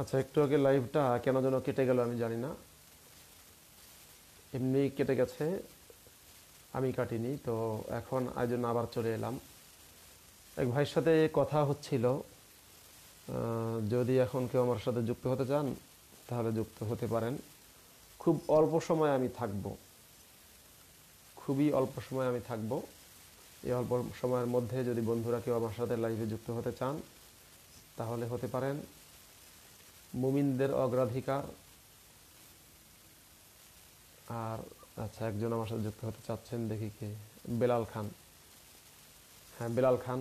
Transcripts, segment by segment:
আচ্ছা একটু আগে লাইভটা কেন যেন কেটে গেল আমি জানি না। এমনি কেটে গেছে, আমি কাটিনি, তো এখন আজ জন্য আবার চলে এলাম। এক ভাইয়ের সাথে কথা হচ্ছিল যদি এখন কেউ আমার সাথে যুক্ত হতে চান, তাহলে যুক্ত হতে পারেন। খুব অল্প সময় আমি থাকব। খুবই অল্প সময় আমি থাকব। এই অল্প সময়ের মধ্যে যদি বন্ধুরা কেউ আমার সাথে লাইভে যুক্ত হতে চান, তাহলে হতে পারেন। মুমিনদের অগ্রাধিকার। আর আচ্ছা একজন আমার সাথে যুক্ত হতে চাচ্ছেন, দেখি কে। বেলাল খান। হ্যাঁ বেলাল খান।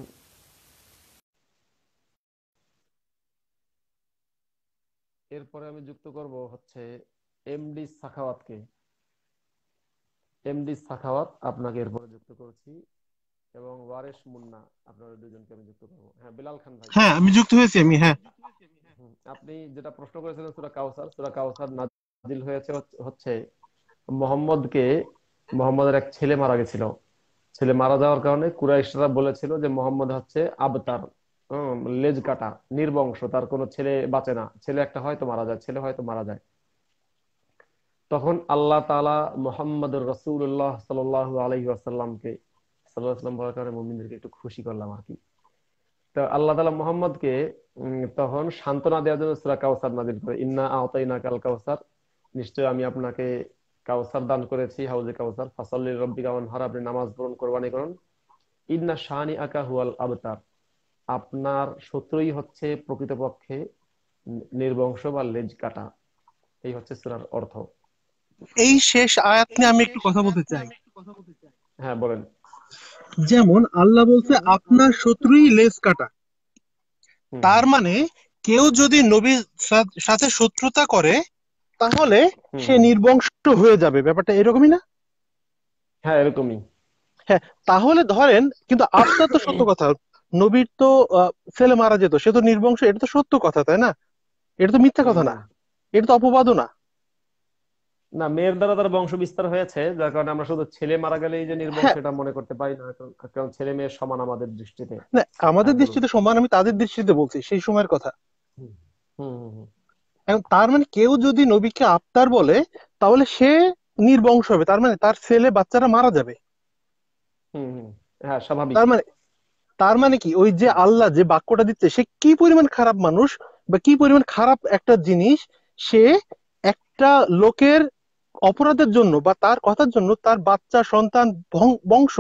এরপরে আমি যুক্ত করব হচ্ছে এমডি সাখাওয়াতকে। এমডি সাখাওয়াত, আপনাকে এরপরে যুক্ত করছি। এবং ওয়ারেশ মুন্না আপনাদের দুজনকে আমি যুক্ত করব। হ্যাঁ বেলাল খান ভাই। হ্যাঁ আমি যুক্ত হয়েছি আমি হ্যাঁ। আপনি যেটা প্রশ্ন করেছিলেন সূরা কাউসার সূরা কাউসার নাজিল হয়েছে হচ্ছে- মোহাম্মদকে মোহাম্মদের এক ছেলে মারা গেছিল। ছেলে মারা যাওয়ার কারণে কুরাইশরা বলেছিল যে মোহাম্মদ হচ্ছে আবতার লেজ কাটা নির্বংশ তার কোনো ছেলে বাঁচে না। ছেলে একটা হয়তো মারা যায় ছেলে হয়তো মারা যায়। তখন আল্লাহ তাআলা মোহাম্মদ রসুল্লাহ সাল্লাল্লাহু আলাইহি ওয়াসাল্লামকে ওয়াসাল্লাম বলার কারণে মুমিনদেরকে একটু খুশি করলাম আর কি। তো আল্লাহ তাআলা মোহাম্মদকে তখন সান্ত্বনা দেওয়ার জন্য সূরা কাউসার নাজিল করে। ইন্না কাল কাউসার নিশ্চয় আমি আপনাকে কাউসার দান করেছি হাউজে কাউসার ফাসাল্লি রব্বিকা ওয়ানহার আপনি নামাজ পড়ুন কোরবানি করুন। ইন্না শানি আকা হুয়াল আবতার। আপনার শত্রুই হচ্ছে প্রকৃতপক্ষে নির্বংশ বা লেজ কাটা। এই হচ্ছে সূরার অর্থ। এই শেষ আয়াত নিয়ে আমি একটু কথা বলতে চাই। হ্যাঁ বলেন। যেমন আল্লাহ বলছে আপনার শত্রুই লেজ কাটা। তার মানে কেউ যদি নবীর সাথে শত্রুতা করে তাহলে সে নির্বংশ হয়ে যাবে। ব্যাপারটা এরকমই না? হ্যাঁ এরকমই। হ্যাঁ তাহলে ধরেন কিন্তু আপনার তো সত্য কথা। নবীর তো ছেলে মারা যেত সে তো নির্বংশ এটা তো সত্য কথা তাই না? এটা তো মিথ্যা কথা না। এটা তো অপবাদও না। না মেয়ের দ্বারা তার বংশ বিস্তার হয়েছে যার কারণে আমরা শুধু ছেলে মারা গেলেই যে নির্বংশ হ্যাঁ। এটা মনে করতে পারি না কারণ ছেলে মেয়ে সমান আমাদের দৃষ্টিতে। না আমাদের হ্যাঁ দৃষ্টিতে সমান আমি তাদের দৃষ্টিতে বলছি সেই সময়ের কথা। এখন তার মানে কেউ যদি নবীকে আফতার বলে তাহলে সে নির্বংশ হবে তার মানে তার ছেলে বাচ্চারা মারা যাবে। হ্যাঁ স্বাভাবিক। তার মানে তার মানে কি? ওই যে আল্লাহ যে বাক্যটা দিচ্ছে সে কি পরিমাণ খারাপ মানুষ বা কি পরিমাণ খারাপ একটা জিনিস সে একটা লোকের অপরাধের জন্য বা তার কথার জন্য তার বাচ্চা সন্তান বংশ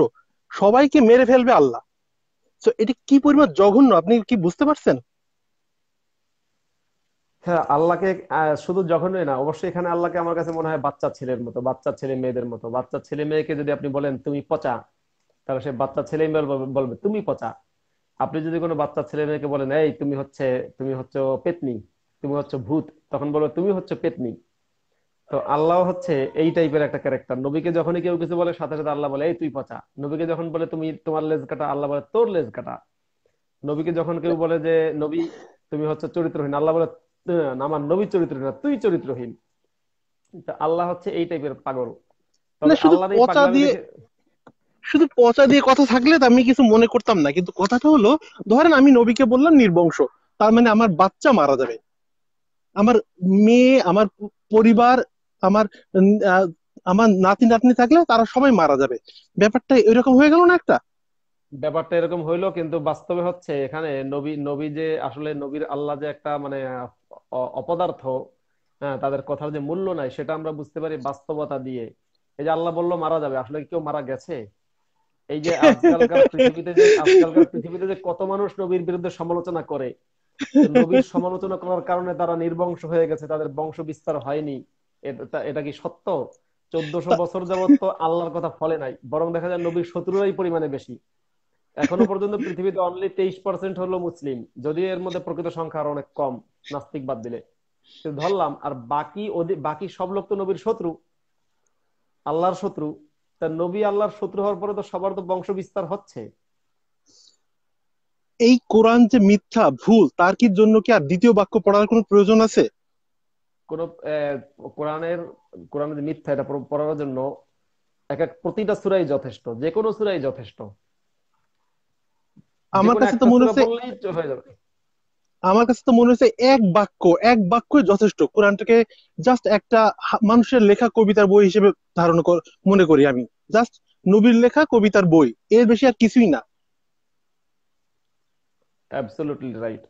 সবাইকে মেরে ফেলবে আল্লাহ। তো এটি কি পরিমাণ জঘন্য? আপনি কি বুঝতে পারছেন? হ্যাঁ আল্লাহকে শুধু যখনই না অবশ্যই এখানে আল্লাহকে আমার কাছে মনে হয় বাচ্চা ছেলের মতো বাচ্চা ছেলে মেয়েদের মতো। বাচ্চা ছেলে মেয়েকে যদি আপনি বলেন তুমি পচা তাহলে সে বাচ্চা ছেলে মেয়ে বলবে, তুমি পচা। আপনি যদি কোনো বাচ্চা ছেলে মেয়েকে বলেন এই তুমি হচ্ছে তুমি হচ্ছে পেতনি তুমি হচ্ছে ভূত তখন বলবে তুমি হচ্ছে পেতনি। তো আল্লাহ হচ্ছে এই টাইপের একটা ক্যারেক্টার নবীকে যখনই কেউ কিছু বলে সাথে সাথে আল্লাহ বলে এই তুই পচা। নবীকে যখন বলে তুমি তোমার লেজ কাটা আল্লাহ বলে তোর লেজ কাটা নবীকে যখন কেউ বলে যে নবী তুমি হচ্ছে চরিত্রহীন আল্লাহ বলে আমার নবী চরিত্রহীন তুই চরিত্রহীন। আল্লাহ হচ্ছে এই টাইপের পাগল। শুধু পচা দিয়ে শুধু পচা দিয়ে কথা থাকলে তো আমি কিছু মনে করতাম না কিন্তু কথাটা হলো ধরেন আমি নবীকে বললাম নির্বংশ তার মানে আমার বাচ্চা মারা যাবে। আমার মেয়ে আমার পরিবার আমার আমার নাতি নাতনি থাকলে তারা সবাই মারা যাবে। ব্যাপারটা এরকম হয়ে গেল না একটা? ব্যাপারটা এরকম হইল, কিন্তু বাস্তবে হচ্ছে এখানে নবী নবী যে আসলে নবীর আল্লাহ যে একটা মানে অপদার্থ হ্যাঁ তাদের কথার যে মূল্য নাই, সেটা আমরা বুঝতে পারি বাস্তবতা দিয়ে। এই যে আল্লাহ বলল মারা যাবে, আসলে কেউ মারা গেছে? এই যে আজকালকার পৃথিবীতে যে, আজকালকার পৃথিবীতে যে কত মানুষ নবীর বিরুদ্ধে সমালোচনা করে, নবীর সমালোচনা করার কারণে তারা নির্বংশ হয়ে গেছে, তাদের বংশ বিস্তার হয়নি। এটা কি সত্য? চোদ্দশো বছর যাবত তো আল্লাহর কথা ফলে নাই, বরং দেখা যায় নবীর শত্রুরাই পরিমাণে বেশি। এখনও পর্যন্ত পৃথিবীতে অনলি তেইশ পার্সেন্ট হলো মুসলিম, যদিও এর মধ্যে প্রকৃত সংখ্যা আরও অনেক কম, নাস্তিক বাদ দিলে। ধরলাম, আর বাকি বাকি সব লোক তো নবীর শত্রু, আল্লাহর শত্রু, তা নবী আল্লাহর শত্রু হওয়ার পরে তো সবার তো বংশ বিস্তার হচ্ছে। এই কোরআন যে মিথ্যা, ভুল, তার কি জন্য কি আর দ্বিতীয় বাক্য পড়ার কোনো প্রয়োজন আছে? কোন কোরআনের কোরআনের মিথ্যা এটা জন্য এক এক প্রতিটা সূরাই যথেষ্ট যে কোনো সূরাই যথেষ্ট। আমার কাছে তো মনে হচ্ছে আমার কাছে তো মনে হচ্ছে এক বাক্য এক বাক্যই যথেষ্ট। কোরআনটাকে জাস্ট একটা মানুষের লেখা কবিতার বই হিসেবে ধারণা মনে করি আমি। জাস্ট নবীর লেখা কবিতার বই এর বেশি আর কিছুই না। অ্যাবসলিউটলি রাইট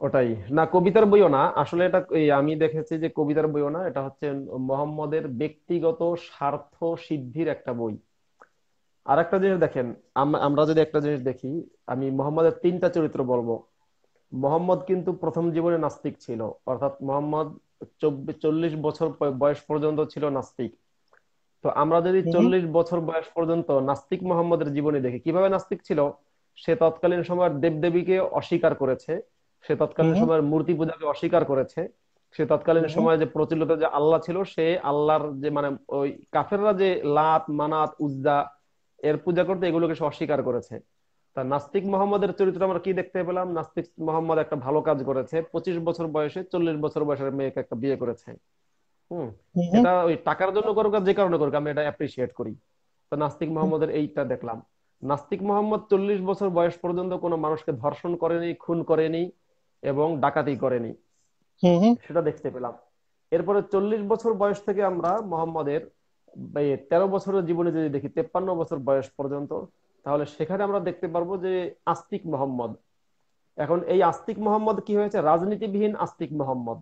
ওটাই। না কবিতার বইও না। আসলে এটা আমি দেখেছি যে কবিতার বইও না। এটা হচ্ছে মোহাম্মদের ব্যক্তিগত স্বার্থ সিদ্ধির একটা বই। আর একটা জিনিস দেখেন আমরা যদি একটা জিনিস দেখি আমি মোহাম্মদের তিনটা চরিত্র বলব। মোহাম্মদ কিন্তু প্রথম জীবনে নাস্তিক ছিল। অর্থাৎ মোহাম্মদ চল্লিশ বছর বয়স পর্যন্ত ছিল নাস্তিক। তো আমরা যদি চল্লিশ বছর বয়স পর্যন্ত নাস্তিক মোহাম্মদের জীবনী দেখি কীভাবে নাস্তিক ছিল? সে তৎকালীন সময়ের দেবদেবীকে অস্বীকার করেছে। সে তৎকালীন সময়ের মূর্তি পূজাকে অস্বীকার করেছে। সে তৎকালীন সময়ে যে প্রচলিত যে আল্লাহ ছিল সে আল্লাহর যে মানে ওই কাফেররা যে লাত মানাত উজ্জা এর পূজা করতে এগুলোকে সে অস্বীকার করেছে। তা নাস্তিক মোহাম্মদের চরিত্র আমরা কি দেখতে পেলাম? নাস্তিক মোহাম্মদ একটা ভালো কাজ করেছে। পঁচিশ বছর বয়সে চল্লিশ বছর বয়সের মেয়েকে একটা বিয়ে করেছে। হুম? এটা ওই টাকার জন্য করুক আর যে কারণে করুক আমি এটা অ্যাপ্রিসিয়েট করি। তো নাস্তিক মোহাম্মদের এইটা দেখলাম। নাস্তিক মোহাম্মদ চল্লিশ বছর বয়স পর্যন্ত কোনো মানুষকে ধর্ষণ করেনি খুন করেনি এবং ডাকাতি করেনি। সেটা দেখতে পেলাম। এরপরে চল্লিশ বছর বয়স থেকে আমরা মোহাম্মদের তেরো বছরের জীবনে যদি দেখি তেপ্পান্ন বছর বয়স পর্যন্ত তাহলে সেখানে আমরা দেখতে পারব যে আস্তিক মোহাম্মদ। এখন এই আস্তিক মোহাম্মদ কি হয়েছে? রাজনীতিবিহীন আস্তিক মোহাম্মদ।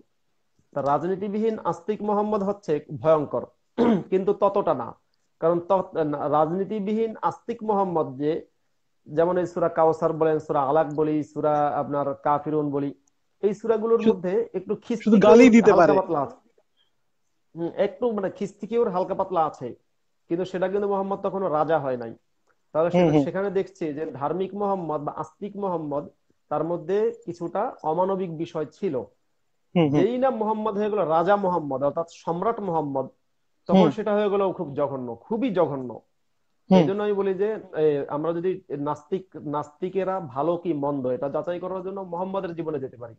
তা রাজনীতিবিহীন আস্তিক মোহাম্মদ হচ্ছে ভয়ঙ্কর কিন্তু ততটা না। কারণ রাজনীতিবিহীন আস্তিক মোহাম্মদ যে যেমন এই সুরা কাউসার বলেন সুরা আলাক বলি সুরা আপনার কাফিরুন বলি এই সুরাগুলোর মধ্যে একটু শুধু খিস্তি গালি দিতে পারে। পাতলা আছে। হুম, একটু মানে খিস্তিকেওর হালকা পাতলা আছে। কিন্তু সেটা কিন্তু মোহাম্মদ তখনও রাজা হয় নাই। তাহলে সেখানে দেখছি যে ধার্মিক মোহাম্মদ বা আস্তিক মোহাম্মদ তার মধ্যে কিছুটা অমানবিক বিষয় ছিল। যেই না মোহাম্মদ হয়ে গেল রাজা মোহাম্মদ অর্থাৎ সম্রাট মোহাম্মদ তখন সেটা হয়ে গেল খুব জঘন্য খুবই জঘন্য। এই জন্য আমি বলি যে আমরা যদি নাস্তিক নাস্তিকেরা ভালো কি মন্দ এটা যাচাই করার জন্য মোহাম্মদের জীবনে যেতে পারি।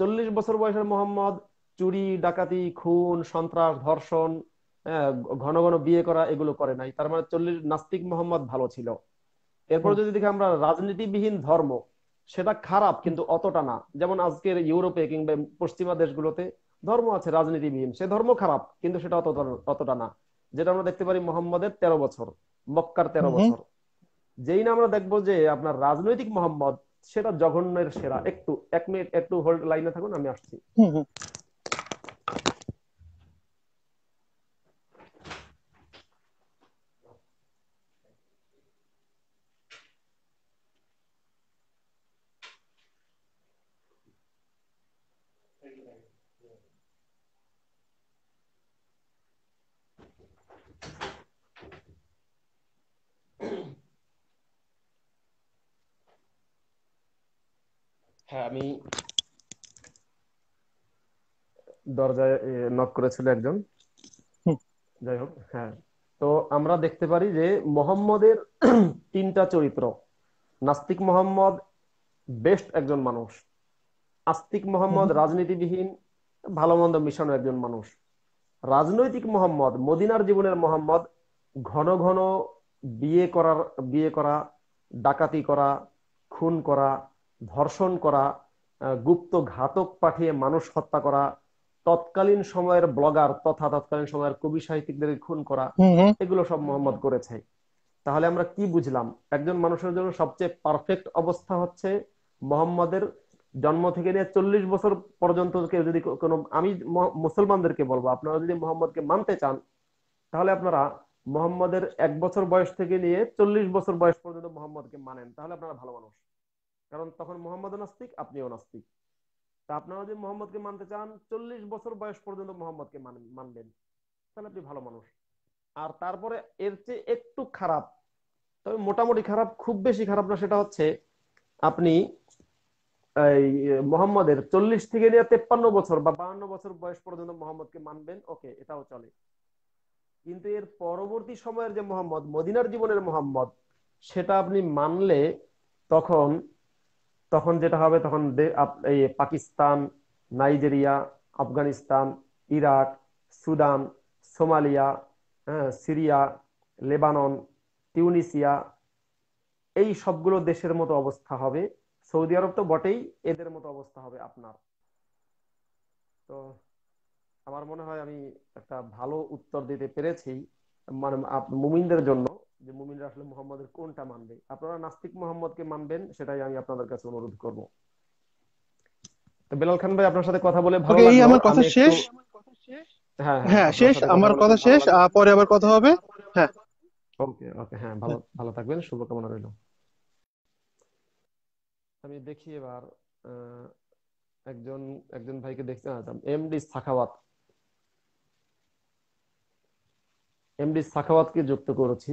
চল্লিশ বছর বয়সের মোহাম্মদ চুরি ডাকাতি খুন সন্ত্রাস ধর্ষণ ঘন ঘন বিয়ে করা এগুলো করে নাই। তার মানে চল্লিশ নাস্তিক মোহাম্মদ ভালো ছিল। এরপর যদি দেখি আমরা রাজনীতিবিহীন ধর্ম সেটা খারাপ কিন্তু অতটা না। যেমন আজকের ইউরোপে কিংবা পশ্চিমা দেশগুলোতে ধর্ম আছে রাজনীতিবিহীন সে ধর্ম খারাপ কিন্তু সেটা অতটা অতটা না। যেটা আমরা দেখতে পারি মোহাম্মদের তেরো বছর। মক্কার তেরো বছর। যেই না আমরা দেখব যে আপনার রাজনৈতিক মোহাম্মদ সেটা জঘন্যের সেরা। একটু এক মিনিট একটু হোল্ড লাইনে থাকুন আমি আসছি। আমি দরজায় নক করেছিল একজন। যাই হোক হ্যাঁ। তো আমরা দেখতে পারি যে মোহাম্মদের তিনটা চরিত্র। নাস্তিক মোহাম্মদ বেস্ট একজন মানুষ। আস্তিক হুম। মোহাম্মদ রাজনীতিবিহীন ভালো মন্দ মিশানো একজন মানুষ। রাজনৈতিক মোহাম্মদ মদিনার জীবনের মোহাম্মদ ঘন ঘন বিয়ে করার বিয়ে করা ডাকাতি করা খুন করা ধর্ষণ করা আহ, গুপ্ত ঘাতক পাঠিয়ে মানুষ হত্যা করা তৎকালীন সময়ের ব্লগার তথা তৎকালীন সময়ের কবি সাহিত্যিকদের খুন করা এগুলো সব মোহাম্মদ করেছে। তাহলে আমরা কি বুঝলাম? একজন মানুষের জন্য সবচেয়ে পারফেক্ট অবস্থা হচ্ছে মোহাম্মদের জন্ম থেকে নিয়ে চল্লিশ বছর পর্যন্ত কেউ যদি কোনো আমি মুসলমানদেরকে বলব আপনারা যদি মোহাম্মদকে মানতে চান তাহলে আপনারা মোহাম্মদের এক বছর বয়স থেকে নিয়ে চল্লিশ বছর বয়স পর্যন্ত মোহাম্মদকে মানেন তাহলে আপনারা ভালো মানুষ। কারণ তখন মোহাম্মদ নাস্তিক, আপনিও নাস্তিক। তা আপনারা যদি মোহাম্মদকে মানতে চান, চল্লিশ বছর বয়স পর্যন্ত মোহাম্মদকে মানবেন। তাহলে আপনি ভালো মানুষ। আর তারপরে এর চেয়ে একটু খারাপ, তবে মোটামুটি খারাপ, খুব বেশি খারাপ না, সেটা হচ্ছে আপনি এই মোহাম্মদের চল্লিশ থেকে নিয়ে তেপ্পান্ন বছর বা বাহান্ন বছর বয়স পর্যন্ত মোহাম্মদকে মানবেন, ওকে, এটাও চলে। কিন্তু এর পরবর্তী সময়ের যে মোহাম্মদ, মদিনার জীবনের মোহাম্মদ, সেটা আপনি মানলে তখন তখন যেটা হবে, তখন এই Pakistan, Nigeria, Afghanistan, Iraq, Sudan, Somalia হ্যাঁ সিরিয়া, লেবানন, তিউনিসিয়া, এই সবগুলো দেশের মতো অবস্থা হবে। সৌদি আরব তো বটেই এদের মতো অবস্থা হবে আপনার। তো আমার মনে হয় আমি একটা ভালো উত্তর দিতে পেরেছি মানে মুমিনদের জন্য। যে মুমিনরা আসলে মোহাম্মদের কোনটা মানবে? আপনারা নাস্তিক মোহাম্মদকে মানবেন সেটাই আমি আপনাদের কাছে অনুরোধ করব। তো বেলাল খান ভাই আপনার সাথে কথা বলে ভালো এই লাগল। আমার কথা শেষ? হ্যাঁ হ্যাঁ হ্যাঁ শেষ আমার কথা শেষ পরে আবার কথা হবে? হ্যাঁ। ওকে ওকে হ্যাঁ ভালো ভালো থাকবেন শুভকামনা রইল। আমি দেখি এবার একজন একজন ভাইকে দেখতে এমডি সাখাওয়াত। এমডি সাখাওয়াতকে যুক্ত করেছি।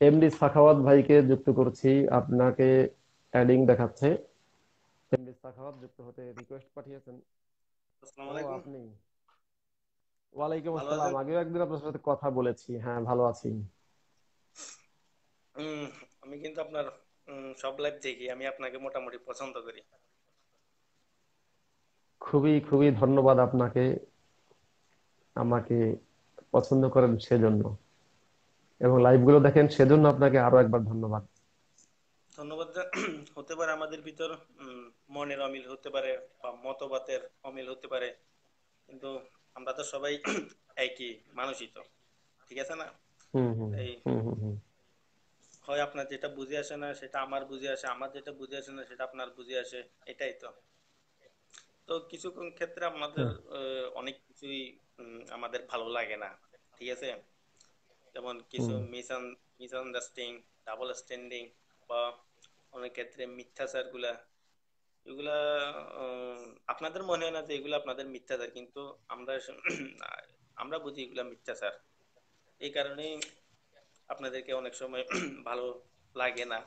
এমডি সাখাওয়াত ভাইকে যুক্ত করছি। আপনাকে অ্যাডিং দেখাচ্ছে। এমডি সাখাওয়াত যুক্ত হতে রিকোয়েস্ট পাঠিয়েছেন। আসসালামু আলাইকুম। আপনি? ওয়ালাইকুম আসসালাম। আগেও একদিন আপনার সাথে কথা বলেছি। হ্যাঁ ভালো আছি। আমি কিন্তু আপনার সব লাইভ দেখি। আমি আপনাকে মোটামুটি পছন্দ করি। খুবই খুবই ধন্যবাদ আপনাকে। আমাকে পছন্দ করেন সেজন্য। এবং লাইভগুলো দেখেন সেজন্য আপনাকে আরও একবার ধন্যবাদ। ধন্যবাদ। হতে পারে আমাদের ভিতর মনের অমিল হতে পারে বা মতবাদের অমিল হতে পারে কিন্তু আমরা তো সবাই একই মানুষই তো। ঠিক আছে না? এই হয় আপনার যেটা বুঝে আসে না সেটা আমার বুঝে আসে আমার যেটা বুঝে আসে না সেটা আপনার বুঝে আসে এটাই তো। তো কিছু ক্ষেত্রে আমাদের অনেক কিছুই আমাদের ভালো লাগে না। ঠিক আছে? যেমন কিছু হুম মিস মিসআন্ডারস্ট্যান্ডিং ডাবল স্ট্যান্ডিং বা অনেক ক্ষেত্রে মিথ্যাচারগুলা এগুলা আপনাদের মনে হয় না যে এগুলো আপনাদের মিথ্যাচার কিন্তু আমরা আমরা বুঝি এগুলা মিথ্যাচার এই কারণেই আপনাদেরকে অনেক সময় ভালো লাগে না।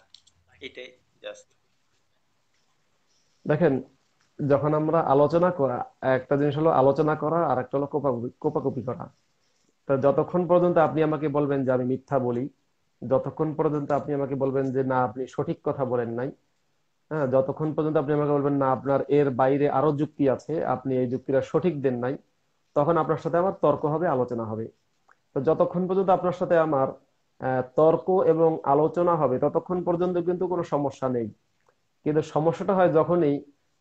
এটাই জাস্ট দেখেন যখন আমরা আলোচনা করা একটা জিনিস হলো আলোচনা করা আর একটা হলো কোপাকুপি করা। তো যতক্ষণ পর্যন্ত আপনি আমাকে বলবেন যে আমি মিথ্যা বলি, যতক্ষণ পর্যন্ত আপনি আমাকে বলবেন যে না, আপনি সঠিক কথা বলেন নাই হ্যাঁ যতক্ষণ পর্যন্ত আপনি আমাকে বলবেন না, আপনার এর বাইরে আরও যুক্তি আছে, আপনি এই যুক্তিটা সঠিক দেন নাই, তখন আপনার সাথে আমার তর্ক হবে, আলোচনা হবে। তো যতক্ষণ পর্যন্ত আপনার সাথে আমার তর্ক এবং আলোচনা হবে, ততক্ষণ পর্যন্ত কিন্তু কোনো সমস্যা নেই। কিন্তু সমস্যাটা হয় যখনই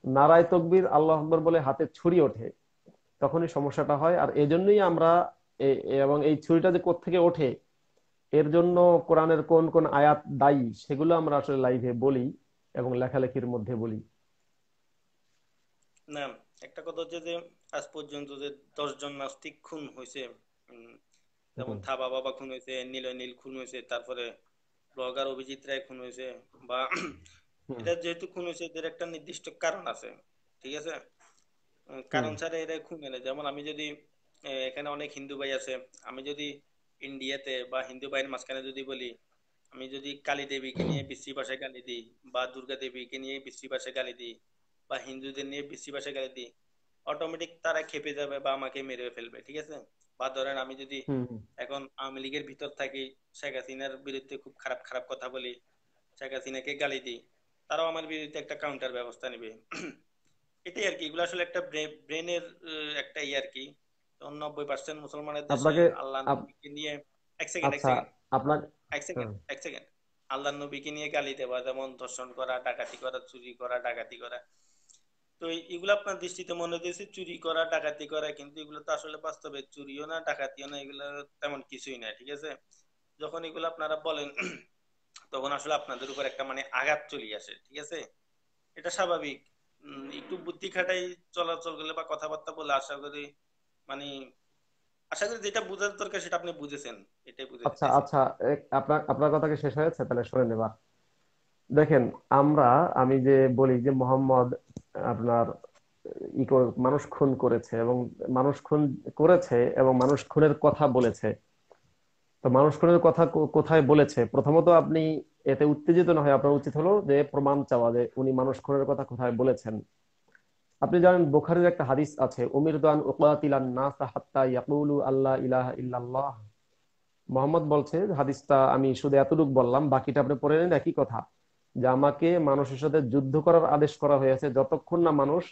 নারায় তকবির আল্লাহ বলে হাতে ছুরি ওঠে, তখনই সমস্যাটা হয়, আর এজন্যই আমরা এবং এই ছুরিটা যে কোত্থেকে ওঠে এর জন্য কোরআনের কোন কোন আয়াত দায়ী সেগুলো আমরা আসলে লাইভে বলি এবং লেখালেখির মধ্যে বলি। না একটা কথা হচ্ছে যে আজ পর্যন্ত যে দশজন নাস্তিক খুন হয়েছে যেমন থাবা বাবা খুন হয়েছে নীলয় নীল খুন হয়েছে তারপরে ব্লগার অভিজিৎ রায় খুন হয়েছে বা এটা যেহেতু খুন হয়েছে এদের একটা নির্দিষ্ট কারণ আছে ঠিক আছে? কারণ ছাড়া এরা খুন হয় না। যেমন আমি যদি এখানে অনেক হিন্দু ভাই আছে। আমি যদি ইন্ডিয়াতে বা হিন্দু ভাইয়ের মাঝখানে যদি বলি আমি যদি কালী দেবীকে নিয়ে বিশ্রী ভাষায় গালি দিই বা দুর্গা দেবীকে নিয়ে বিশ্রী ভাষায় গালি দিই বা হিন্দুদের নিয়ে বিশ্রী ভাষায় গালি দিই অটোমেটিক তারা খেপে যাবে বা আমাকে মেরে ফেলবে ঠিক আছে? বা ধরেন আমি যদি। এখন আওয়ামী লীগের ভিতর থাকি শেখ হাসিনার বিরুদ্ধে খুব খারাপ খারাপ কথা বলি শেখ হাসিনাকে গালি দিই তারাও আমার বিরুদ্ধে একটা কাউন্টার ব্যবস্থা নেবে। এটাই আর কি এগুলো আসলে একটা ব্রেনের একটা ই আর কি। নব্বই পার্সেন্ট মুসলমানের দেশে আল্লাহ নবীকে নিয়ে এক সেকেন্ড এক আচ্ছা সেকেন্ড আপনার এক সেকেন্ড হ্যাঁ। এক সেকেন্ড আল্লাহ নবীকে নিয়ে গালি দেওয়া যেমন ধর্ষণ করা ডাকাতি করা চুরি করা ডাকাতি করা। তো এগুলো আপনার দৃষ্টিতে মনে হচ্ছে চুরি করা ডাকাতি করা কিন্তু এগুলো তো আসলে বাস্তবে চুরিও না ডাকাতিও না এগুলো তেমন কিছুই না ঠিক আছে? যখন এগুলো আপনারা বলেন তখন আসলে আপনাদের উপর একটা মানে আঘাত চলে আসে ঠিক আছে? এটা স্বাভাবিক। একটু বুদ্ধি খাটাই চলাচল করলে বা কথাবার্তা বলে আশা করি মানে আশা করি যেটা বোঝার দরকার সেটা আপনি বুঝেছেন এটাই বুঝে আচ্ছা আচ্ছা আপনার আপনার কথা কি শেষ হয়েছে তাহলে শুনে নেবা। দেখেন আমরা আমি যে বলি যে মোহাম্মদ আপনার মানুষ খুন করেছে এবং মানুষ খুন করেছে এবং মানুষ খুনের কথা বলেছে। তো মানুষ খুনের কথা কোথায় বলেছে? প্রথমত আপনি এতে উত্তেজিত না হয় আপনার উচিত হলো যে প্রমাণ চাওয়া যে উনি মানুষ খুনের কথা কোথায় বলেছেন। আপনি জানেন বুখারীর একটা হাদিস আছে উমিরতু আন উকাতিলান নাস হাত্তা ইয়াকুলু আল্লাহ ইলাহা ইল্লাল্লাহ। মোহাম্মদ বলছে হাদিসটা আমি শুধু এতটুকু বললাম বাকিটা আপনি পড়ে নিন একই কথা। যে আমাকে মানুষের সাথে যুদ্ধ করার আদেশ করা হয়েছে যতক্ষণ না মানুষ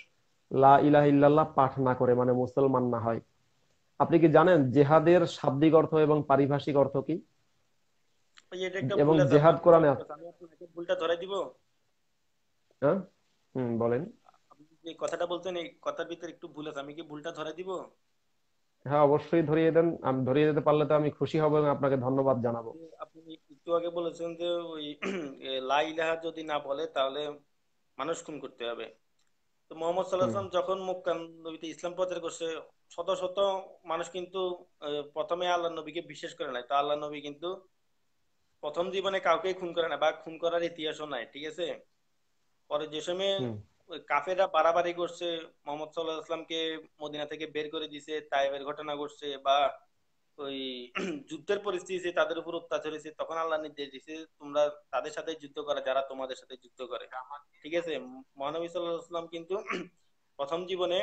লা ইলাহা ইল্লাল্লাহ পাঠ না করে মানে মুসলমান না হয়। আপনি কি জানেন জেহাদের শাব্দিক অর্থ এবং পারিভাষিক অর্থ কি? এবং জেহাদ কোরআনে আছে। ভুলটা ধরাই দিব। হ্যাঁ? হুম বলেন। যে কথাটা বলছেন এই কথার ভিতরে একটু ভুল আছে। আমি কি ভুলটা ধরাই দিব? হ্যাঁ অবশ্যই ধরিয়ে দেন। আমি ধরিয়ে দিতে পারলে তো আমি খুশি হব এবং আপনাকে ধন্যবাদ জানাব। আপনি একটু আগে বলেছেন যে ওই লা ইলাহা যদি না বলে তাহলে মানুষ খুন করতে হবে। তো মোহাম্মদ সাল্লাহ যখন মক্কা নবীতে ইসলাম প্রচার করছে শত শত মানুষ কিন্তু প্রথমে আল্লাহ নবীকে বিশ্বাস করে নাই। তো আল্লাহ নবী কিন্তু প্রথম জীবনে কাউকে খুন করে না বা খুন করার ইতিহাসও নাই ঠিক আছে? পরে যে সময় কাফেররা বাড়াবাড়ি করছে মোহাম্মদ সাল্লাহ আসলামকে মদিনা থেকে বের করে দিছে তাইফের ঘটনা ঘটছে বা ওই যুদ্ধের পরিস্থিতি তাদের উপর অত্যাচার হয়েছে তখন আল্লাহ নির্দেশ দিছে তোমরা তাদের সাথে যুদ্ধ করে যারা তোমাদের সাথে যুদ্ধ করে। ঠিক আছে? মহানবী আলাইহি কিন্তু প্রথম জীবনে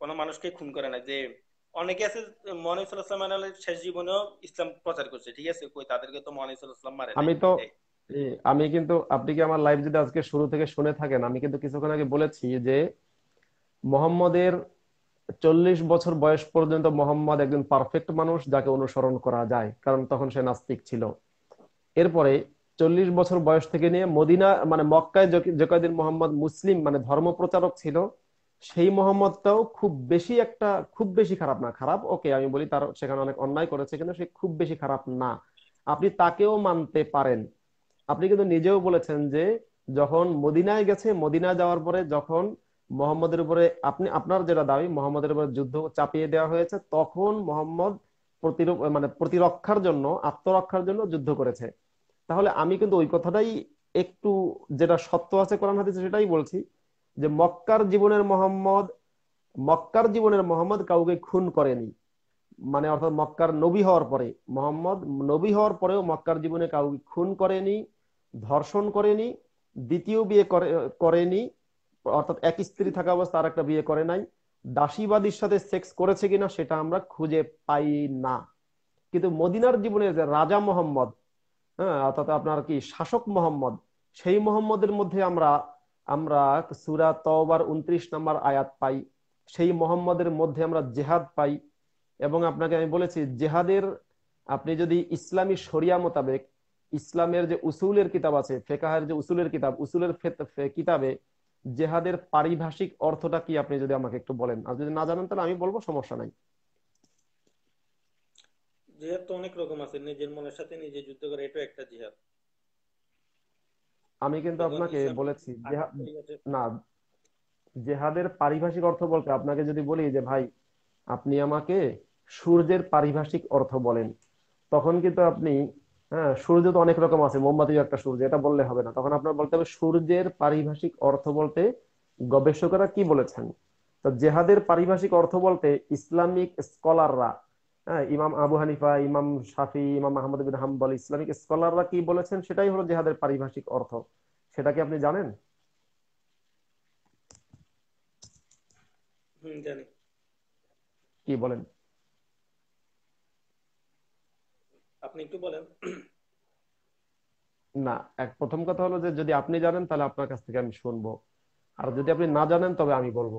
কোনো মানুষকে খুন করে না যে অনেকে আছে মহানবী আলাইহি শেষ জীবনেও ইসলাম প্রচার করছে ঠিক আছে? কই তাদেরকে তো মহানবী আলাইহি মারে আমি তো আমি কিন্তু, আপনি কি আমার লাইভ যদি আজকে শুরু থেকে শুনে থাকেন, আমি কিন্তু কিছুক্ষণ আগে বলেছি যে, মোহাম্মদের চল্লিশ বছর বয়স পর্যন্ত মোহাম্মদ একজন পারফেক্ট মানুষ যাকে অনুসরণ করা যায়, কারণ তখন সে নাস্তিক ছিল। এরপরে চল্লিশ বছর বয়স থেকে নিয়ে মদিনা মানে মক্কায় যে মোহাম্মদ মুসলিম মানে ধর্ম প্রচারক ছিল, সেই মোহাম্মদটাও খুব বেশি একটা, খুব বেশি খারাপ না। খারাপ, ওকে, আমি বলি তার, সেখানে অনেক অন্যায় করেছে, কিন্তু সে খুব বেশি খারাপ না। আপনি তাকেও মানতে পারেন। আপনি কিন্তু নিজেও বলেছেন যে যখন মদিনায় গেছে মদিনায় যাওয়ার পরে যখন মোহাম্মদের উপরে আপনি, আপনার যেটা দাবি, মোহাম্মদের উপরে যুদ্ধ চাপিয়ে দেওয়া হয়েছে, তখন মোহাম্মদ প্রতিরূপ মানে প্রতিরক্ষার জন্য, আত্মরক্ষার জন্য যুদ্ধ করেছে। তাহলে আমি কিন্তু ওই কথাটাই একটু যেটা সত্য আছে কোরআন হাদিসে সেটাই বলছি যে মক্কার জীবনের মোহাম্মদ, মক্কার জীবনের মোহাম্মদ কাউকে খুন করেনি। মানে অর্থাৎ মক্কার নবী হওয়ার পরে, মোহাম্মদ নবী হওয়ার পরেও মক্কার জীবনে কাউকে খুন করেনি। ধর্ষণ করেনি, দ্বিতীয় বিয়ে করে, করেনি, অর্থাৎ এক স্ত্রী থাকা অবস্থা আর একটা বিয়ে করে নাই, দাসীবাদীর সাথে সেক্স করেছে কিনা সেটা আমরা খুঁজে পাই না। কিন্তু মদিনার জীবনে যে রাজা মোহাম্মদ হ্যাঁ অর্থাৎ আপনার কি শাসক মোহাম্মদ, সেই মোহাম্মদের মধ্যে আমরা আমরা সুরা তওবার উনত্রিশ নম্বর আয়াত পাই, সেই মোহাম্মদের মধ্যে আমরা জেহাদ পাই এবং আপনাকে আমি বলেছি, জেহাদের আপনি যদি ইসলামী শরিয়া মোতাবেক ইসলামের যে উসুলের কিতাব আছে ফেকাহের যে উসুলের কিতাব উসুলের কিতাবে জেহাদের পারিভাষিক অর্থটা কি আপনি যদি আমাকে একটু বলেন? আর যদি না জানেন তাহলে আমি বলব সমস্যা নাই। জিহাদ তো অনেক রকম আছে নিজের মনের সাথে নিজে যুদ্ধ করে এটাও একটা জিহাদ। আমি কিন্তু আপনাকে বলেছি না জেহাদের পারিভাষিক অর্থ বলতে আপনাকে যদি বলি যে ভাই আপনি আমাকে সূর্যের পারিভাষিক অর্থ বলেন। তখন কিন্তু আপনি হ্যাঁ সূর্য তো অনেক রকম আছে মোমবাতিও একটা সূর্য এটা বললে হবে না। তখন আপনার বলতে হবে সূর্যের পারিভাষিক অর্থ বলতে গবেষকরা কি বলেছেন? তো জেহাদের পারিভাষিক অর্থ বলতে ইসলামিক স্কলাররা। হ্যাঁ ইমাম আবু হানিফা ইমাম শাফি ইমাম আহমদ বিন হাম্বল ইসলামিক স্কলাররা কি বলেছেন? সেটাই হলো জেহাদের পারিভাষিক অর্থ। সেটা কি আপনি জানেন? কি বলেন? আপনি একটু বলেন। না এক প্রথম কথা হলো যে যদি আপনি জানেন তাহলে আপনার কাছ থেকে আমি শুনব। আর যদি আপনি না জানেন তবে আমি বলব।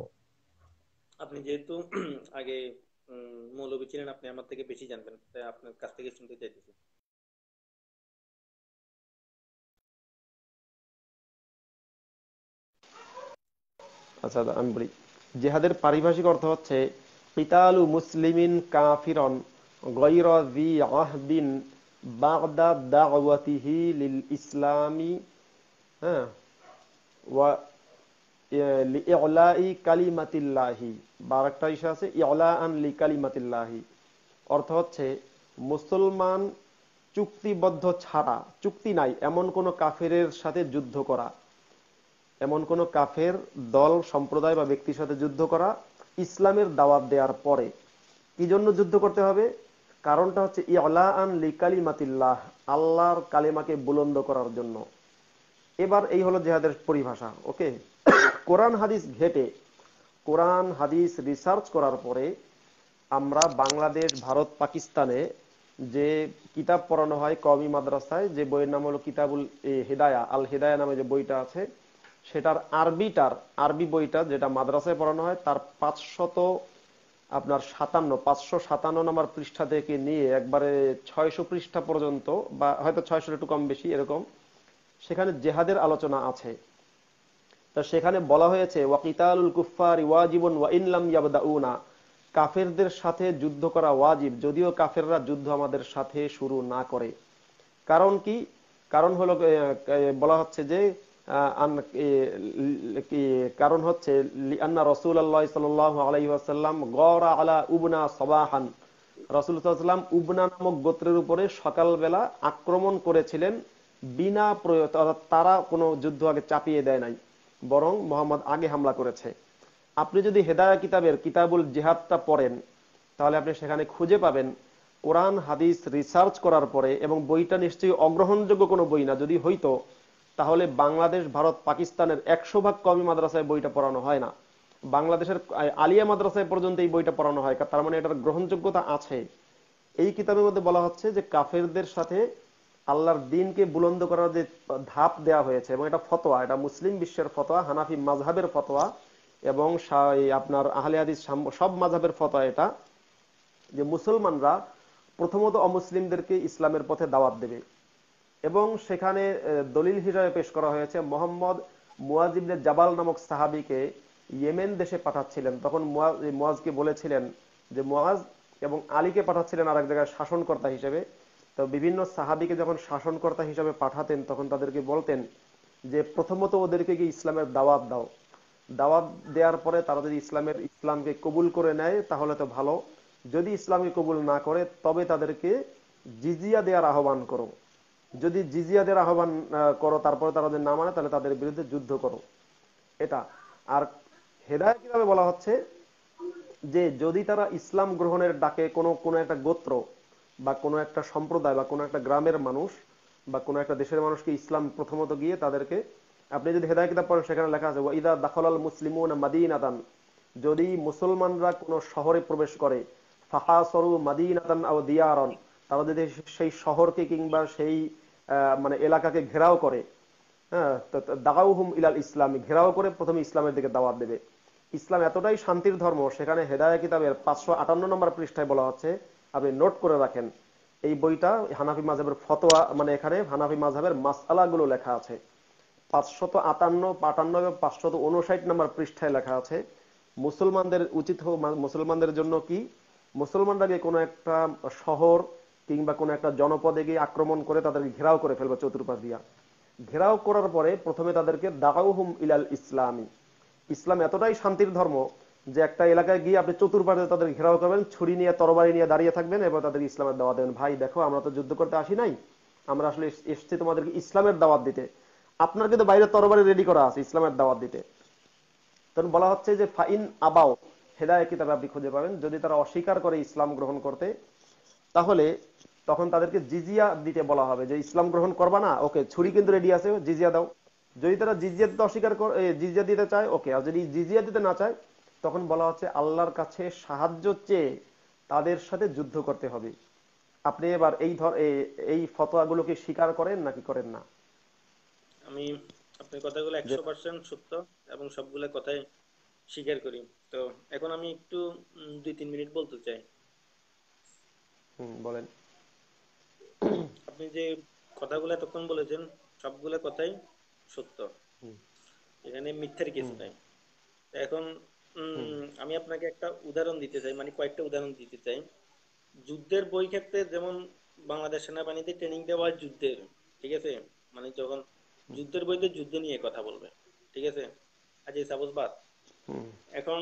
আপনি যেহেতু আগে মৌলবী ছিলেন আপনি আমার থেকে বেশি জানবেন তাই আপনার কাছ থেকে শুনতে চাইতেছি। আচ্ছা আমি বলি জিহাদের পারিভাষিক অর্থ হচ্ছে পিতালু মুসলিমিন কাফিরন। গয়র জি আহদিন বাগদা দাওয়াতিহি লিল ইসলামি হ্যাঁ ওয়া লিইলাই কালিমাতিল্লাহি বারাকটা ইসা আছে ইলা আন লি কালিমাতিল্লাহি অর্থ হচ্ছে মুসলমান চুক্তিবদ্ধ ছাড়া, চুক্তি নাই, এমন কোন কাফেরের সাথে যুদ্ধ করা। এমন কোন কাফের দল, সম্প্রদায় বা ব্যক্তির সাথে যুদ্ধ করা ইসলামের দাওয়াত দেওয়ার পরে। কি জন্য যুদ্ধ করতে হবে? কারণটা হচ্ছে ইলা আন লিকালিমাতিল্লাহ, আল্লাহর কালিমাকে বুলন্দ করার জন্য। এবার এই হলো জেহাদের পরিভাষা, ওকে? কোরআন হাদিস ঘেটে, কোরআন হাদিস রিসার্চ করার পরে আমরা বাংলাদেশ, ভারত, পাকিস্তানে যে কিতাব পড়ানো হয় কওমি মাদ্রাসায়, যে বইয়ের নাম হলো কিতাবুল হেদায়া, আল হেদায়া নামে যে বইটা আছে, সেটার আরবিটার আরবি বইটা যেটা মাদ্রাসায় পড়ানো হয়, তার পাঁচশত আপনার সাতান্ন, পাঁচশো সাতান্ন নম্বর পৃষ্ঠা থেকে নিয়ে একবারে ছয়শো পৃষ্ঠা পর্যন্ত, বা হয়তো ছয়শো একটু কম বেশি এরকম, সেখানে জেহাদের আলোচনা আছে। তা সেখানে বলা হয়েছে ওয়াকিতালুল কুফার ওয়াজিবুন ওয়া ইনলাম ইয়াবদাউনা। কাফেরদের সাথে যুদ্ধ করা ওয়াজিব, যদিও কাফেররা যুদ্ধ আমাদের সাথে শুরু না করে। কারণ কি? কারণ হলো বলা হচ্ছে যে কারণ হচ্ছে আন্না রসুল আল্লাহ আলা উবনা সবাহান। উবনা নামক গোত্রের উপরে সকালবেলা আক্রমণ করেছিলেন বিনা প্রয়োগ তারা কোনো যুদ্ধ আগে চাপিয়ে দেয় নাই, বরং মোহাম্মদ আগে হামলা করেছে। আপনি যদি হেদায়া কিতাবের কিতাবুল জেহাদটা পড়েন, তাহলে আপনি সেখানে খুঁজে পাবেন, কোরআন, হাদিস রিসার্চ করার পরে এবং বইটা নিশ্চয়ই অগ্রহণযোগ্য কোনো বই না। যদি হইতো তাহলে বাংলাদেশ, ভারত, পাকিস্তানের একশো ভাগ কমি মাদ্রাসায় বইটা পড়ানো হয় না। বাংলাদেশের আলিয়া মাদ্রাসায় পর্যন্ত এই বইটা পড়ানো হয়, তার মানে এটার গ্রহণযোগ্যতা আছে। এই কিতাবের মধ্যে বলা হচ্ছে যে কাফেরদের সাথে আল্লাহর দিনকে বুলন্দ করার যে ধাপ দেয়া হয়েছে, এবং এটা ফতোয়া, এটা মুসলিম বিশ্বের ফতোয়া, হানাফি মাঝহাবের ফতোয়া, এবং আপনার আহলে হাদিস সব মাঝহাবের ফতোয়া এটা, যে মুসলমানরা প্রথমত অমুসলিমদেরকে ইসলামের পথে দাওয়াত দেবে। এবং সেখানে দলিল হিসাবে পেশ করা হয়েছে, মোহাম্মদ মুয়াজিবনে জাবাল নামক সাহাবিকে ইয়েমেন দেশে পাঠাচ্ছিলেন। তখন মুয়াজকে বলেছিলেন যে মুয়াজ এবং আলীকে পাঠাচ্ছিলেন আরেক জায়গায় শাসনকর্তা হিসেবে। তো বিভিন্ন সাহাবিকে যখন শাসনকর্তা হিসাবে পাঠাতেন, তখন তাদেরকে বলতেন যে, প্রথমত ওদেরকে কি ইসলামের দাওয়াত দাও। দাওয়াত দেওয়ার পরে তারা যদি ইসলামের ইসলামকে কবুল করে নেয়, তাহলে তো ভালো। যদি ইসলামকে কবুল না করে, তবে তাদেরকে জিজিয়া দেওয়ার আহ্বান করো। যদি জিজিয়া দেওয়ার আহ্বান করো, তারপরে তারা যদি না মানে তাহলে তাদের বিরুদ্ধে যুদ্ধ করো। এটা। আর হেদায় কীভাবে বলা হচ্ছে? যে যদি তারা ইসলাম গ্রহণের ডাকে কোনো কোনো একটা গোত্র বা কোনো একটা সম্প্রদায় বা কোনো একটা গ্রামের মানুষ বা কোনো একটা দেশের মানুষকে ইসলাম প্রথমত গিয়ে তাদেরকে, আপনি যদি হেদায় কিতাব পড়েন, সেখানে লেখা আছে, ওয়াইদা দাখলাল মুসলিমুন মাদিনাতান। যদি মুসলমানরা কোনো শহরে প্রবেশ করে ফাহাসরু মাদিনাতান আও দিয়ারন। তারা যদি সেই শহরকে কিংবা সেই মানে এলাকাকে ঘেরাও করে হ্যাঁ দাগাউহুম ইলাল ইসলামী, ঘেরাও করে প্রথমে ইসলামের দিকে দাওয়াত দেবে। ইসলাম এতটাই শান্তির ধর্ম, সেখানে হেদায়া কিতাবের পাঁচশো আটান্ন নম্বর পৃষ্ঠায় বলা হচ্ছে, আপনি নোট করে রাখেন, এই বইটা হানাফি মাঝাবের ফতোয়া মানে এখানে হানাফি মাঝহের মাসালা গুলো লেখা আছে। পাঁচশত আটান্ন আটান্ন এবং পাঁচশত উনষাট নম্বর পৃষ্ঠায় লেখা আছে, মুসলমানদের উচিত হোক মুসলমানদের জন্য কি? মুসলমানরা কোনো একটা শহর কিংবা কোনো একটা জনপদে গিয়ে আক্রমণ করে তাদেরকে ঘেরাও করে ফেলবে চতুর্পাশ দিয়া। ঘেরাও করার পরে প্রথমে তাদেরকে দাগাউহুম ইলাল ইসলামী। ইসলাম এতটাই শান্তির ধর্ম যে একটা এলাকায় গিয়ে আপনি চতুর্পাশে তাদের ঘেরাও করবেন, ছুরি নিয়ে, তরবারি নিয়ে দাঁড়িয়ে থাকবেন এবং তাদের ইসলামের দাওয়াত দেবেন। ভাই, দেখো, আমরা তো যুদ্ধ করতে আসি নাই। আমরা আসলে এসছি তোমাদেরকে ইসলামের দাওয়াত দিতে। আপনার কিন্তু বাইরে তরবারি রেডি করা আছে ইসলামের দাওয়াত দিতে। তখন বলা হচ্ছে যে, ফাইন আবাও হেদায় কিতাবে আপনি খুঁজে পাবেন। যদি তারা অস্বীকার করে ইসলাম গ্রহণ করতে তাহলে তখন তাদেরকে জিজিয়া দিতে বলা হবে যে ইসলাম গ্রহণ করবা না ওকে ছুরি কিন্তু রেডি আছে জিজিয়া দাও। যদি তারা জিজিয়া দিতে অস্বীকার জিজিয়া দিতে চায় ওকে আর যদি জিজিয়া দিতে না চায় তখন বলা হচ্ছে আল্লাহর কাছে সাহায্য চেয়ে তাদের সাথে যুদ্ধ করতে হবে। আপনি এবার এই ধর এই ফতোয়াগুলোকে স্বীকার করেন নাকি করেন না? আমি আপনার কথাগুলো একশো পার্সেন্ট সত্য এবং সবগুলো কথাই স্বীকার করি। তো এখন আমি একটু দুই তিন মিনিট বলতে চাই। হুম বলেন। আপনি যে কথাগুলো এতক্ষণ বলেছেন সবগুলো কথাই সত্য। এখানে মিথ্যার কিছু নাই। এখন আমি আপনাকে একটা উদাহরণ দিতে চাই মানে কয়েকটা উদাহরণ দিতে চাই। যুদ্ধের বই ক্ষেত্রে যেমন বাংলাদেশ সেনাবাহিনীতে ট্রেনিং দেওয়া হয় যুদ্ধের ঠিক আছে? মানে যখন যুদ্ধের বইতে যুদ্ধ নিয়ে কথা বলবে ঠিক আছে? আচ্ছা সাপোজ বাদ। এখন